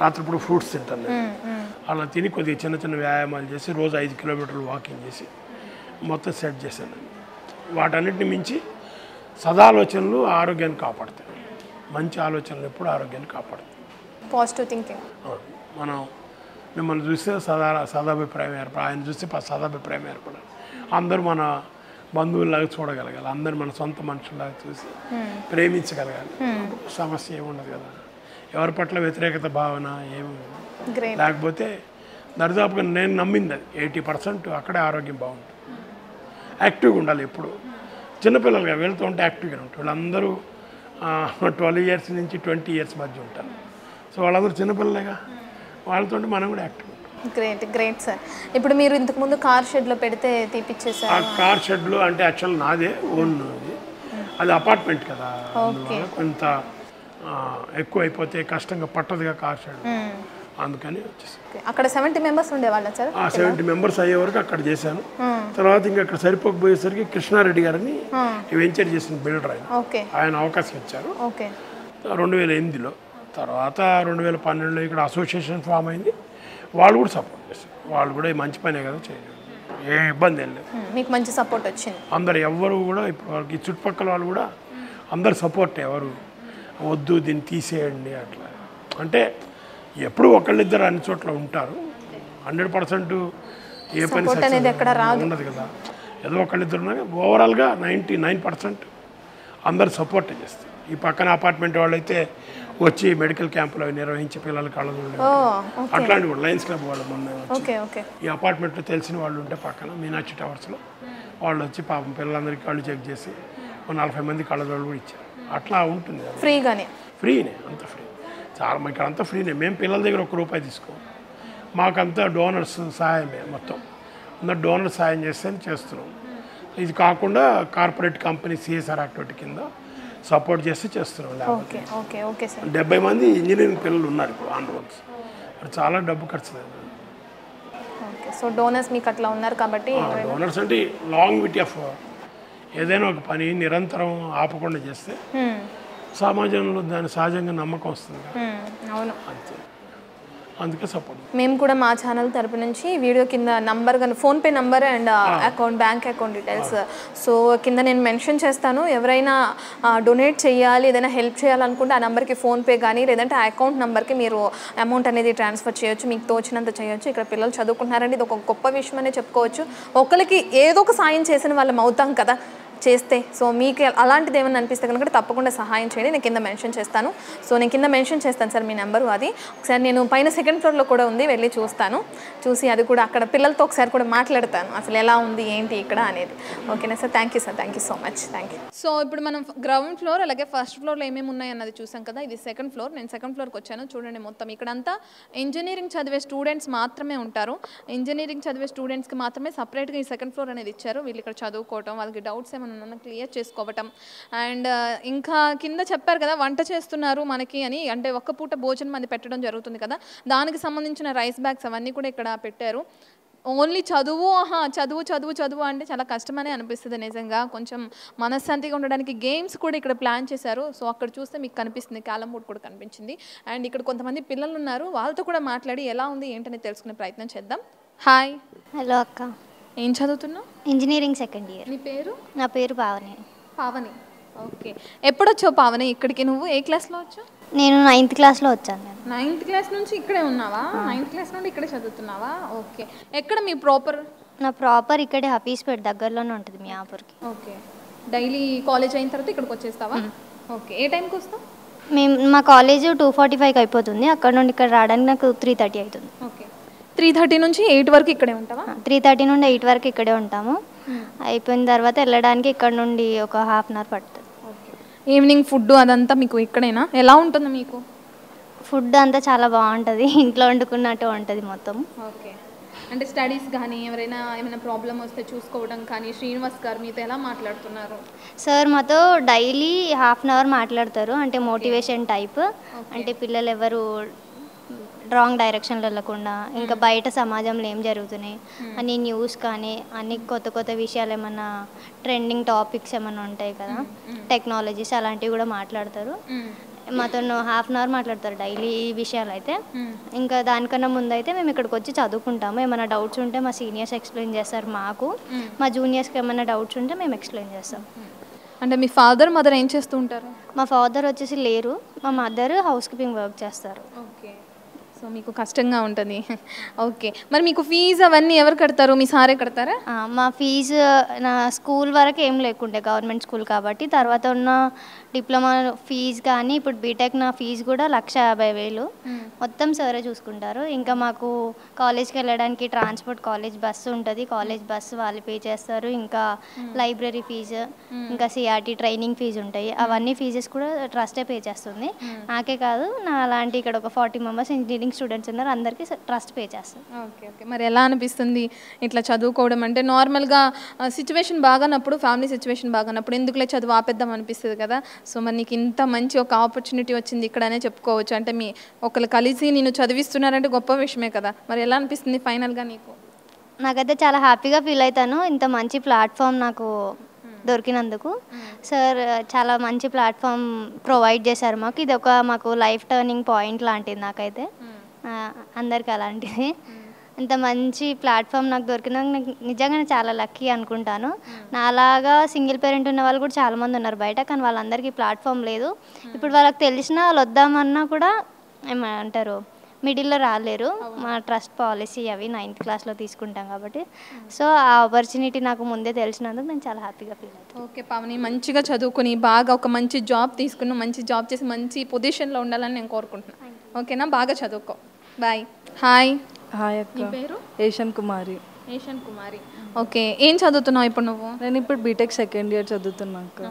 రాత్రిపూట ఫ్రూట్స్ తింటాను నేను. అలా తిని కొద్దిగా చిన్న చిన్న వ్యాయామాలు చేసి రోజు ఐదు కిలోమీటర్లు వాకింగ్ చేసి మొత్తం సెట్ చేశాను. వాటన్నిటిని మించి సదాలోచనలు ఆరోగ్యాన్ని కాపాడుతాయి. మంచి ఆలోచనలు ఎప్పుడు ఆరోగ్యాన్ని కాపాడుతాయి. Positive thinking. మనం మిమ్మల్ని చూస్తే సదా సదాభిప్రాయం ఏర్పడాలి ఆయన చూస్తే సదాభిప్రాయం ఏర్పడాలి. అందరూ మన బంధువుల్లాగా చూడగలగాలి. అందరు మన సొంత మనుషుల్లాగా చూసి ప్రేమించగలగాలి. సమస్య ఏమి ఉండదు కదా. ఎవరి పట్ల వ్యతిరేకత భావన ఏమి లేకపోతే దరిదాపుగా నేను నమ్మింది అది. ఎయిటీ పర్సెంట్ అక్కడే ఆరోగ్యం బాగుంటుంది. యాక్టివ్గా ఉండాలి ఎప్పుడు. చిన్నపిల్లలుగా వెళ్తూ ఉంటే యాక్టివ్గా ఉంటారు. వీళ్ళందరూ ట్వెల్వ్ ఇయర్స్ నుంచి ట్వంటీ ఇయర్స్ మధ్య ఉంటారు. సో వాళ్ళందరూ చిన్నపిల్లలేగా? వాళ్ళతో మనం కూడా యాక్టివ్ గ్రేట్ గ్రేట్ సార్ ఇప్పుడు మీరు ఇంతకు ముందు కార్ షెడ్లో పెడితే తీపిచ్చేసారు? ఆ కార్ షెడ్లు అంటే యాక్చువల్ నాదే ఓన్ అది అది అపార్ట్మెంట్ కదా. కొంత ఎక్కువ అయిపోతే కష్టంగా పట్టదుగా కార్ షెడ్ అందుకని వచ్చేసి. అక్కడ సెవెంటీ మెంబర్స్ ఉండేవాళ్ళ సార్ ఆ సెవెంటీ మెంబర్స్ అయ్యే వరకు అక్కడ చేశాను. తర్వాత ఇంకా అక్కడ సరిపోకపోయేసరికి కృష్ణారెడ్డి గారిని వెంచర్ చేసిన బిల్డర్ ఆయన. ఆయన అవకాశం ఇచ్చారు. ఓకే రెండు వేల ఎనిమిదిలో. తర్వాత రెండు వేల పన్నెండులో ఇక్కడ అసోసియేషన్ ఫామ్ అయింది. వాళ్ళు కూడా సపోర్ట్ చేశారు. వాళ్ళు కూడా "ఈ మంచి పనే కదా చేయాలి ఏ ఇబ్బంది ఏం లేదు. మీకు మంచి సపోర్ట్ వచ్చింది. అందరు ఎవ్వరు కూడా ఇప్పుడు వాళ్ళకి ఈ చుట్టుపక్కల వాళ్ళు కూడా అందరు సపోర్ట్ ఎవరు వద్దు దీన్ని తీసేయండి అట్లా. అంటే ఎప్పుడు ఒకళ్ళిద్దరు అన్ని చోట్ల ఉంటారు. హండ్రెడ్ పర్సెంట్ ఏ పని. ఉండదు కదా. ఏదో ఒకళ్ళిద్దరు ఓవరాల్గా నైంటీ నైన్ పర్సెంట్ అందరు సపోర్ట్ చేస్తారు. ఈ పక్కన అపార్ట్మెంట్ వాళ్ళైతే వచ్చి మెడికల్ క్యాంపులు అవి నిర్వహించి పిల్లల ఓ అట్లాంటి కూడా లయన్స్ క్లబ్ వాళ్ళు మొన్న ఈ అపార్ట్మెంట్లో తెలిసిన వాళ్ళు ఉంటే పక్కన మీనాక్షి టవర్స్లో. వాళ్ళు వచ్చి పాపం పిల్లలందరికీ కళ్ళు చెక్ చేసి ఒక నలభై మంది కళ్ళజోళ్ళు కూడా ఇచ్చారు. అట్లా ఉంటుంది ఫ్రీగానే? ఫ్రీనే అంత ఫ్రీ. చాలా ఇక్కడ అంతా ఫ్రీనే. మేము పిల్లల దగ్గర ఒక రూపాయి తీసుకోం. మాకంతా డోనర్స్ సహాయమే మొత్తం. అందరు డోనర్ సహాయం చేస్తే చేస్తున్నాం. ఇది కాకుండా కార్పొరేట్ కంపెనీ సిఎస్ఆర్ యాక్టివిటీ కింద సపోర్ట్ చేస్తే చేస్తున్నాం lab okay okay okay sir. డెబ్బై మంది ఇంజనీరింగ్ పిల్లలు ఉన్నారు ఇప్పుడు ఆన్ రోల్స్ చాలా డబ్బు ఖర్చు సో డోనర్స్ మీకు అట్లా ఉన్నారు కాబట్టి డోనర్స్ అంటే లాంగ్ విటీ ఆఫ్ ఏదైనా ఒక పని నిరంతరం ఆపకుండా చేస్తే సమాజంలో దాని సహజంగా నమ్మకం వస్తుంది అవును. అంతే. అందుకే సపోర్ట్ మేము కూడా మా ఛానల్ తరపు నుంచి వీడియో కింద నంబర్ కానీ PhonePe number and account bank account details so కింద నేను మెన్షన్ చేస్తాను. ఎవరైనా డొనేట్ చేయాలి ఏదైనా హెల్ప్ చేయాలనుకుంటే ఆ నెంబర్కి ఫోన్పే కానీ లేదంటే ఆ అకౌంట్ నెంబర్కి మీరు అమౌంట్ అనేది ట్రాన్స్ఫర్ చేయొచ్చు మీకు తోచినంత చేయొచ్చు. ఇక్కడ పిల్లలు చదువుకుంటున్నారండి. ఇది ఒక గొప్ప విషయం అనే చెప్పుకోవచ్చు. ఒకరికి ఏదో ఒక సాయం చేసిన వాళ్ళం అవుతాం కదా. చేస్తే. సో మీకు అలాంటిది ఏమైనా అనిపిస్తే కనుక తప్పకుండా సహాయం చేయండి. నేను కింద మెన్షన్ చేస్తాను. సో నేను కింద మెన్షన్ చేస్తాను సార్ మీ నెంబరు అది. ఒకసారి నేను పైన సెకండ్ ఫ్లోర్లో కూడా ఉంది వెళ్ళి చూస్తాను. చూసి అది కూడా అక్కడ పిల్లలతో ఒకసారి కూడా మాట్లాడతాను. అసలు ఎలా ఉంది ఏంటి ఇక్కడ అనేది. ఓకేనా sir? Thank you sir. Thank you so much. Thank you so ఇప్పుడు మనం గ్రౌండ్ ఫ్లోర్ అలాగే ఫస్ట్ ఫ్లోర్లో ఏమేమి ఉన్నాయి అన్నది చూసాం కదా. ఇది సెకండ్ ఫ్లోర్. నేను సెకండ్ ఫ్లోర్కి వచ్చాను. చూడండి మొత్తం ఇక్కడంతా ఇంజనీరింగ్ చదివే స్టూడెంట్స్ మాత్రమే ఉంటారు. ఇంజనీరింగ్ చదివే స్టూడెంట్స్కి మాత్రమే సపరేట్గా ఈ సెకండ్ ఫ్లోర్ అనేది ఇచ్చారు. వీళ్ళు ఇక్కడ చదువుకోవటం వాళ్ళకి డౌట్స్ ఏమైనా ఉన్నా క్లియర్ చేసుకోవటం. అండ్ uh, ఇంకా కింద చెప్పారు కదా వంట చేస్తున్నారు మనకి అని అంటే ఒక్క పూట భోజనం అది పెట్టడం జరుగుతుంది కదా. దానికి సంబంధించిన రైస్ బ్యాగ్స్ అవన్నీ కూడా ఇక్కడ పెట్టారు. ఓన్లీ చదువు ఆహా చదువు చదువు చదువు అంటే చాలా కష్టమనే అనిపిస్తుంది నిజంగా. కొంచెం మనశ్శాంతిగా ఉండడానికి గేమ్స్ కూడా ఇక్కడ ప్లాన్ చేశారు. సో అక్కడ చూస్తే మీకు కనిపిస్తుంది క్యాలం బోర్డ్ కూడా కనిపించింది. అండ్ ఇక్కడ కొంతమంది పిల్లలు ఉన్నారు వాళ్ళతో కూడా మాట్లాడి ఎలా ఉంది ఏంటని తెలుసుకునే ప్రయత్నం చేద్దాం. హాయ్ హలో అక్క. ఏం చదువుతున్నావు? Engineering second year. నీ పేరు? నా పేరు పావని. పావని. ఓకే. ఎప్పుడు వచ్చావు పావని ఇక్కడికి? నువ్వు ఏ క్లాస్లో వచ్చావు? నేను నైన్త్ క్లాస్లో వచ్చాను నేను. నైన్త్ క్లాస్ నుంచి ఇక్కడే ఉన్నావా? నైన్త్ క్లాస్ నుండి ఇక్కడే చదువుతున్నావా? ఓకే. ఎక్కడ మీ ప్రాపర్? నా ప్రాపర్ ఇక్కడే హఫీస్పేట్ దగ్గరలోనే ఉంటుంది మీ ఆపర్కి. ఓకే. డైలీ కాలేజ్ అయిన తర్వాత ఇక్కడికి వచ్చేస్తావా? ఓకే. ఏ టైంకి వస్తావు? మేము మా కాలేజ్ టూ ఫార్టీ ఫైవ్కి అయిపోతుంది. అక్కడ నుండి ఇక్కడ రావడానికి నాకు త్రీ థర్టీ అవుతుంది. ఓకే. త్రీ థర్టీ నుంచి ఎయిట్ వరకు ఇక్కడే ఉంటావా? త్రీ థర్టీ నుండి ఎయిట్ వరకు ఇక్కడే ఉంటాము. అయిపోయిన తర్వాత వెళ్ళడానికి ఇక్కడ నుండి ఒక హాఫ్ అన్ అవర్ పడుతుంది. ఈవినింగ్ ఫుడ్ అదంతా మీకు ఇక్కడేనా? ఎలా ఉంటుంది మీకు? ఫుడ్ అంతా చాలా బాగుంటుంది. ఇంట్లో వండుకున్నట్టు ఉంటుంది మొత్తం. ఓకే అంటే స్టడీస్ కానీ ఎవరైనా ఏమైనా ప్రాబ్లం వస్తే చూసుకోవడం కానీ శ్రీనివాస్ గారు మీతో ఎలా మాట్లాడుతున్నారు? సార్ మాతో డైలీ హాఫ్ అన్ అవర్ మాట్లాడతారు. అంటే మోటివేషన్ టైప్ అంటే పిల్లలు ఎవరు రాంగ్ డైరెక్షన్లో వెళ్ళకుండా ఇంకా బయట సమాజంలో ఏం జరుగుతున్నాయి? అన్ని న్యూస్ కానీ అన్ని కొత్త కొత్త విషయాలు ఏమన్నా ట్రెండింగ్ టాపిక్స్ ఏమన్నా ఉంటాయి కదా? టెక్నాలజీస్ అలాంటివి కూడా మాట్లాడతారు. మాతో హాఫ్ అన్ అవర్ మాట్లాడతారు డైలీ ఈ విషయాలు అయితే. ఇంకా దానికన్నా ముందు అయితే మేము ఇక్కడికి వచ్చి చదువుకుంటాము. ఏమైనా డౌట్స్ ఉంటే మా సీనియర్స్ ఎక్స్ప్లెయిన్ చేస్తారు మాకు. మా జూనియర్స్కి ఏమైనా డౌట్స్ ఉంటే మేము ఎక్స్ప్లెయిన్ చేస్తాం. అంటే మీ ఫాదర్ మదర్ ఏం చేస్తూ ఉంటారు? మా ఫాదర్ వచ్చేసి లేరు. మా మదర్ హౌస్ కీపింగ్ వర్క్ చేస్తారు. ఓకే. సో మీకు కష్టంగా ఉంటుంది. ఓకే. మరి మీకు ఫీజు అవన్నీ ఎవరు కడతారు? మీ సారే కడతారా? మా ఫీజు నా స్కూల్ వరకు ఏం లేకుండే గవర్నమెంట్ స్కూల్ కాబట్టి. తర్వాత ఉన్న డిప్లొమా ఫీజు కానీ ఇప్పుడు బీటెక్ నా ఫీజు కూడా లక్ష యాభై వేలు. మొత్తం సరే చూసుకుంటారు. ఇంకా మాకు కాలేజ్కి వెళ్ళడానికి ట్రాన్స్పోర్ట్ కాలేజ్ బస్సు ఉంటుంది. కాలేజ్ బస్సు వాళ్ళు పే చేస్తారు. ఇంకా లైబ్రరీ ఫీజు ఇంకా సిఆర్టీ ట్రైనింగ్ ఫీజు ఉంటాయి. అవన్నీ ఫీజెస్ కూడా ట్రస్టే పే చేస్తుంది. నాకే కాదు నా అలాంటి ఇక్కడ ఒక ఫార్టీ మెంబర్స్ ఇంజనీరింగ్ స్టూడెంట్స్ ఉన్నారు. అందరికీ ట్రస్ట్ పే చేస్తుంది. Okay okay. మరి ఎలా అనిపిస్తుంది ఇట్లా చదువుకోవడం? అంటే నార్మల్గా సిచ్యువేషన్ బాగానప్పుడు ఫ్యామిలీ సిచ్యువేషన్ బాగానప్పుడు ఎందుకులే చదువు ఆపేద్దాం అనిపిస్తుంది కదా? సో మరి నీకు ఇంత మంచి ఒక ఆపర్చునిటీ వచ్చింది ఇక్కడనే చెప్పుకోవచ్చు. అంటే మీ ఒకరు కలిసి నేను చదివిస్తున్నారంటే గొప్ప విషయమే కదా. మరి ఎలా అనిపిస్తుంది ఫైనల్గా నీకు? నాకైతే చాలా హ్యాపీగా ఫీల్ అవుతాను. ఇంత మంచి ప్లాట్ఫామ్ నాకు దొరికినందుకు. సార్ చాలా మంచి ప్లాట్ఫామ్ ప్రొవైడ్ చేశారు మాకు. ఇది ఒక మాకు లైఫ్ టర్నింగ్ పాయింట్ లాంటిది నాకైతే. ఆ, అందరికి అలాంటిది. ఇంత మంచి ప్లాట్ఫామ్ నాకు దొరికిన నిజంగా నేను చాలా లక్కీ అనుకుంటాను. నాలాగా సింగిల్ పేరెంట్ ఉన్న వాళ్ళు కూడా చాలామంది ఉన్నారు బయట కానీ వాళ్ళందరికీ ప్లాట్ఫామ్ లేదు. ఇప్పుడు వాళ్ళకి తెలిసిన వాళ్ళు వద్దామన్నా కూడా ఏమంటారు మిడిల్లో రాలేరు. మా ట్రస్ట్ పాలసీ అవి నైన్త్ క్లాస్లో తీసుకుంటాం కాబట్టి. సో ఆ ఆపర్చునిటీ నాకు ముందే తెలిసినందుకు నేను చాలా హ్యాపీగా ఫీల్ అవుతాను. ఓకే పావని మంచిగా చదువుకుని బాగా ఒక మంచి జాబ్ తీసుకుని మంచి జాబ్ చేసి మంచి పొజిషన్లో ఉండాలని నేను కోరుకుంటున్నాను. ఓకేనా? బాగా చదువుకో. బాయ్. హాయ్. హాయ్ అక్క. పేరు? ఏషన్ కుమారి. ఏషన్ కుమారి. ఓకే ఏం చదువుతున్నావు ఇప్పుడు నువ్వు? నేను ఇప్పుడు బీటెక్ సెకండ్ ఇయర్ చదువుతున్నా అక్క.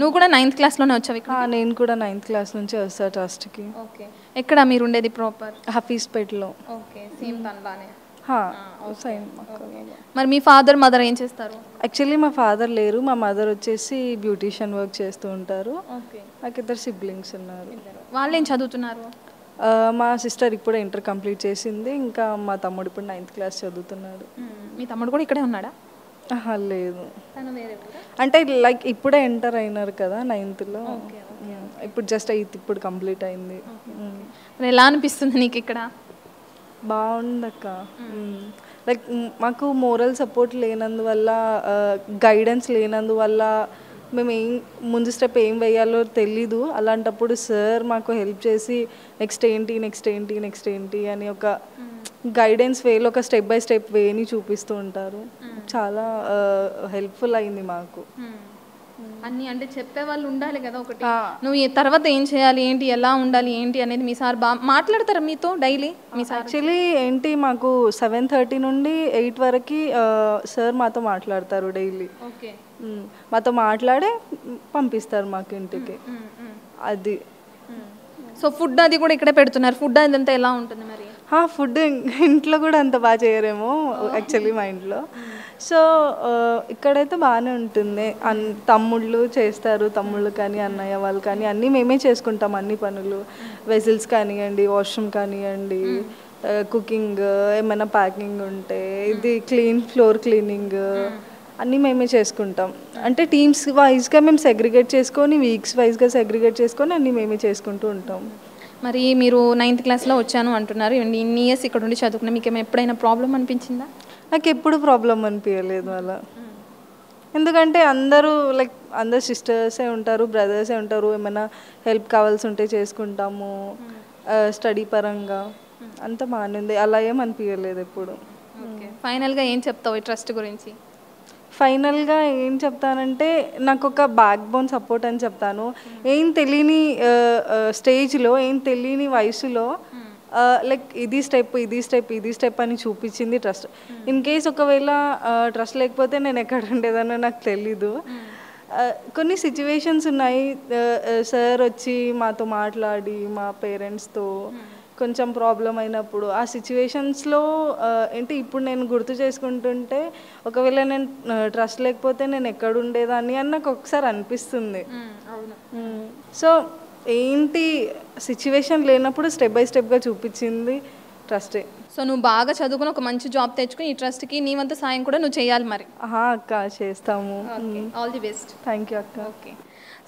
నువ్వు కూడా నైన్త్ క్లాస్లోనే వచ్చావు ఇక్కడ? నేను కూడా నైన్త్ క్లాస్ నుంచి వస్తా ట్రస్ట్కి ఓకే. ఎక్కడ మీరు ఉండేది ప్రాపర్ హఫీస్పేట్లో ఓకే సేమ్ అక్క. మరి మీ ఫాదర్ మదర్ ఏం చేస్తారు? యాక్చువల్లీ మా ఫాదర్ లేరు. మా మదర్ వచ్చేసి బ్యూటీషియన్ వర్క్ చేస్తూ ఉంటారు. ఓకే. నాకు ఇద్దరు సిబ్లింగ్స్ ఉన్నారు వాళ్ళు ఏం చదువుతున్నారు? మా సిస్టర్ ఇప్పుడే ఇంటర్ కంప్లీట్ చేసింది. ఇంకా మా తమ్ముడు ఇప్పుడు నైన్త్ క్లాస్ చదువుతున్నాడు. మీ తమ్ముడు కూడా ఇక్కడే ఉన్నాడా? లేదు. అంటే లైక్ ఇప్పుడే ఎంటర్ అయినారు కదా నైన్త్లో ఇప్పుడు జస్ట్ ఎయిత్ ఇప్పుడు కంప్లీట్ అయింది. ఎలా అనిపిస్తుంది నీకు ఇక్కడ? బాగుందక్క. లైక్ మాకు మోరల్ సపోర్ట్ లేనందువల్ల గైడెన్స్ లేనందువల్ల మేము ఏం ముందు స్టెప్ ఏం వేయాలో తెలీదు. అలాంటప్పుడు సార్ మాకు హెల్ప్ చేసి నెక్స్ట్ ఏంటి నెక్స్ట్ ఏంటి నెక్స్ట్ ఏంటి అని ఒక గైడెన్స్ వేలో ఒక స్టెప్ బై స్టెప్ వేని చూపిస్తూ ఉంటారు. చాలా హెల్ప్ఫుల్ అయింది మాకు. అన్ని అంటే చెప్పే వాళ్ళు ఉండాలి కదా ఒకటి. నువ్వు తర్వాత ఏం చేయాలి ఏంటి ఎలా ఉండాలి ఏంటి అనేది మీ సార్ బాగా మాట్లాడతారా మీతో డైలీ? మీ సార్ యాక్చువల్లీ ఏంటి మాకు సెవెన్ థర్టీ నుండి ఎయిట్ వరకు సార్ మాతో మాట్లాడతారు డైలీ. ఓకే. మాతో మాట్లాడే పంపిస్తారు మాకు ఇంటికి. అది. సో ఫుడ్ అది కూడా ఇక్కడే పెడుతున్నారు. ఫుడ్ అదంతా ఎలా ఉంటుంది మరి? ఫుడ్ ఇంట్లో కూడా అంత బాగా చేయరేమో యాక్చువల్లీ మా ఇంట్లో. సో ఇక్కడైతే బాగానే ఉంటుంది. అన్ తమ్ముళ్ళు చేస్తారు తమ్ముళ్ళు కానీ అన్నయ్య వాళ్ళు కానీ అన్నీ మేమే చేసుకుంటాం అన్ని పనులు. వెజిల్స్ కానివ్వండి వాష్రూమ్ కానివ్వండి కుకింగ్ ఏమైనా ప్యాకింగ్ ఉంటే ఇది క్లీన్ ఫ్లోర్ క్లీనింగ్ అన్నీ మేమే చేసుకుంటాం. అంటే టీమ్స్ వైజ్గా మేము సెగ్రిగేట్ చేసుకొని వీక్స్ వైజ్గా సెగ్రిగేట్ చేసుకొని అన్నీ మేమే చేసుకుంటూ ఉంటాం. మరి మీరు నైన్త్ క్లాస్లో వచ్చాను అంటున్నారు. ఇన్ని ఇన్ని ఇయర్స్ ఇక్కడ ఉండి చదువుకున్నా మీకు ఏమైనా ఎప్పుడైనా ప్రాబ్లం అనిపించిందా? నాకు ఎప్పుడు ప్రాబ్లం అనిపించలేదు అలా. ఎందుకంటే అందరూ లైక్ అందరు సిస్టర్సే ఉంటారు బ్రదర్సే ఉంటారు. ఏమైనా హెల్ప్ కావాల్సి ఉంటే చేసుకుంటాము. స్టడీ పరంగా. అంత బాగానే ఉంది. అలా ఏం అనిపించలేదు ఎప్పుడు. ఓకే ఫైనల్గా ఏం చెప్తావు ఈ ట్రస్ట్ గురించి? ఫైనల్గా ఏం చెప్తానంటే నాకు ఒక బ్యాక్ బోన్ సపోర్ట్ అని చెప్తాను. ఏం తెలియని స్టేజ్లో ఏం తెలియని వయసులో లైక్ ఇది స్టెప్ ఇది స్టెప్ ఇది స్టెప్ అని చూపించింది ట్రస్ట్ ఇన్ కేస్ ఒకవేళ ట్రస్ట్ లేకపోతే నేను ఎక్కడ ఉండేదనో నాకు తెలీదు. కొన్ని సిచ్యువేషన్స్ ఉన్నాయి. సార్ వచ్చి మాతో మాట్లాడి మా పేరెంట్స్తో కొంచెం ప్రాబ్లం అయినప్పుడు. ఆ సిచ్యువేషన్స్లో ఏంటి ఇప్పుడు నేను గుర్తు చేసుకుంటుంటే ఒకవేళ నేను ట్రస్ట్ లేకపోతే నేను ఎక్కడ ఉండేదాన్ని అని నాకు ఒకసారి అనిపిస్తుంది. సో ఏంటి సిచ్యువేషన్ లేనప్పుడు స్టెప్ బై స్టెప్గా చూపించింది ట్రస్టే సో నువ్వు బాగా చదువుకుని ఒక మంచి జాబ్ తెచ్చుకుని ఈ ట్రస్ట్కి నీ వంతు సాయం కూడా నువ్వు చేయాలి మరి. అక్క చేస్తాము. All the best thank you అక్క. ఓకే.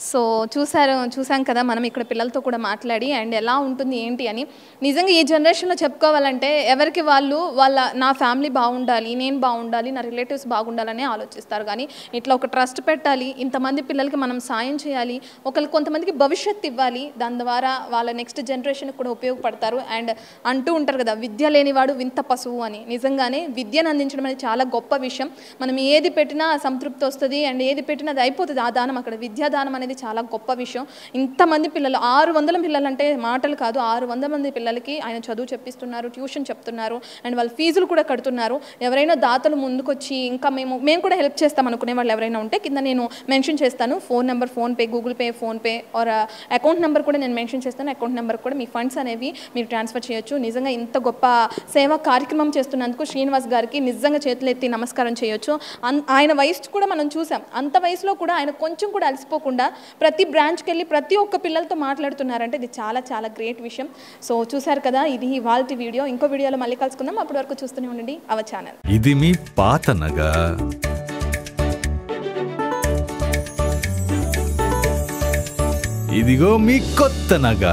సో చూసారు చూసాం కదా మనం ఇక్కడ పిల్లలతో కూడా మాట్లాడి అండ్ ఎలా ఉంటుంది ఏంటి అని. నిజంగా ఈ జనరేషన్లో చెప్పుకోవాలంటే ఎవరికి వాళ్ళు వాళ్ళ నా ఫ్యామిలీ బాగుండాలి నేను బాగుండాలి నా రిలేటివ్స్ బాగుండాలని ఆలోచిస్తారు. కానీ ఇట్లా ఒక ట్రస్ట్ పెట్టాలి ఇంతమంది పిల్లలకి మనం సాయం చేయాలి ఒకరికి కొంతమందికి భవిష్యత్తు ఇవ్వాలి దాని ద్వారా వాళ్ళ నెక్స్ట్ జనరేషన్కి కూడా ఉపయోగపడతారు. అండ్ అంటూ ఉంటారు కదా విద్య లేనివాడు వింత పశువు అని. నిజంగానే విద్యను అందించడం అనేది చాలా గొప్ప విషయం. మనం ఏది పెట్టినా సంతృప్తి వస్తుంది అండ్ ఏది పెట్టినా అది అయిపోతుంది ఆ దానం అక్కడ. విద్యాదానం అనేది చాలా గొప్ప విషయం. ఇంతమంది పిల్లలు ఆరు వందల పిల్లలు అంటే మాటలు కాదు. ఆరు వందల మంది పిల్లలకి ఆయన చదువు చెప్పిస్తున్నారు ట్యూషన్ చెప్తున్నారు అండ్ వాళ్ళ ఫీజులు కూడా కడుతున్నారు. ఎవరైనా దాతలు ముందుకొచ్చి ఇంకా మేము మేము కూడా హెల్ప్ చేస్తాం అనుకునే వాళ్ళు ఎవరైనా ఉంటే కింద నేను మెన్షన్ చేస్తాను. Phone number PhonePe Google Pay PhonePe or account number కూడా నేను మెన్షన్ చేస్తాను. అకౌంట్ నెంబర్ కూడా మీ ఫండ్స్ అనేవి మీరు ట్రాన్స్ఫర్ చేయొచ్చు. నిజంగా ఇంత గొప్ప సేవా కార్యక్రమం చేస్తున్నందుకు శ్రీనివాస్ గారికి నిజంగా చేతులెత్తి నమస్కారం చేయొచ్చు. అన్- ఆయన వయసు కూడా మనం చూసాం. అంత వయసులో కూడా ఆయన కొంచెం కూడా అలసిపోకుండా ప్రతి బ్రాంచ్కి వెళ్ళి ప్రతి ఒక్క పిల్లలతో మాట్లాడుతున్నారంటే ఇది చాలా చాలా గ్రేట్ విషయం. సో చూసారు కదా ఇది ఇవాళ వీడియో. ఇంకో వీడియోలో మళ్ళీ కలుసుకుందాం. అప్పటి వరకు చూస్తూనే ఉండండి. అవ ఛానల్ ఇది మీ పాత నగ. ఇదిగో మీ కొత్త నగ.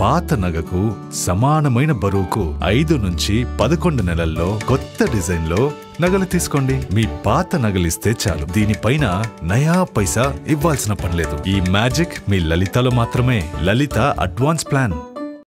పాత నగకు సమానమైన బరువుకు ఐదు నుంచి పదకొండు నెలల్లో కొత్త డిజైన్లో నగలు తీసుకోండి. మీ పాత నగలిస్తే చాలు. దీనిపైన నయా పైసా ఇవ్వాల్సిన పనిలేదు ఈ మ్యాజిక్ మీ లలితలో మాత్రమే. Lalitha advance plan.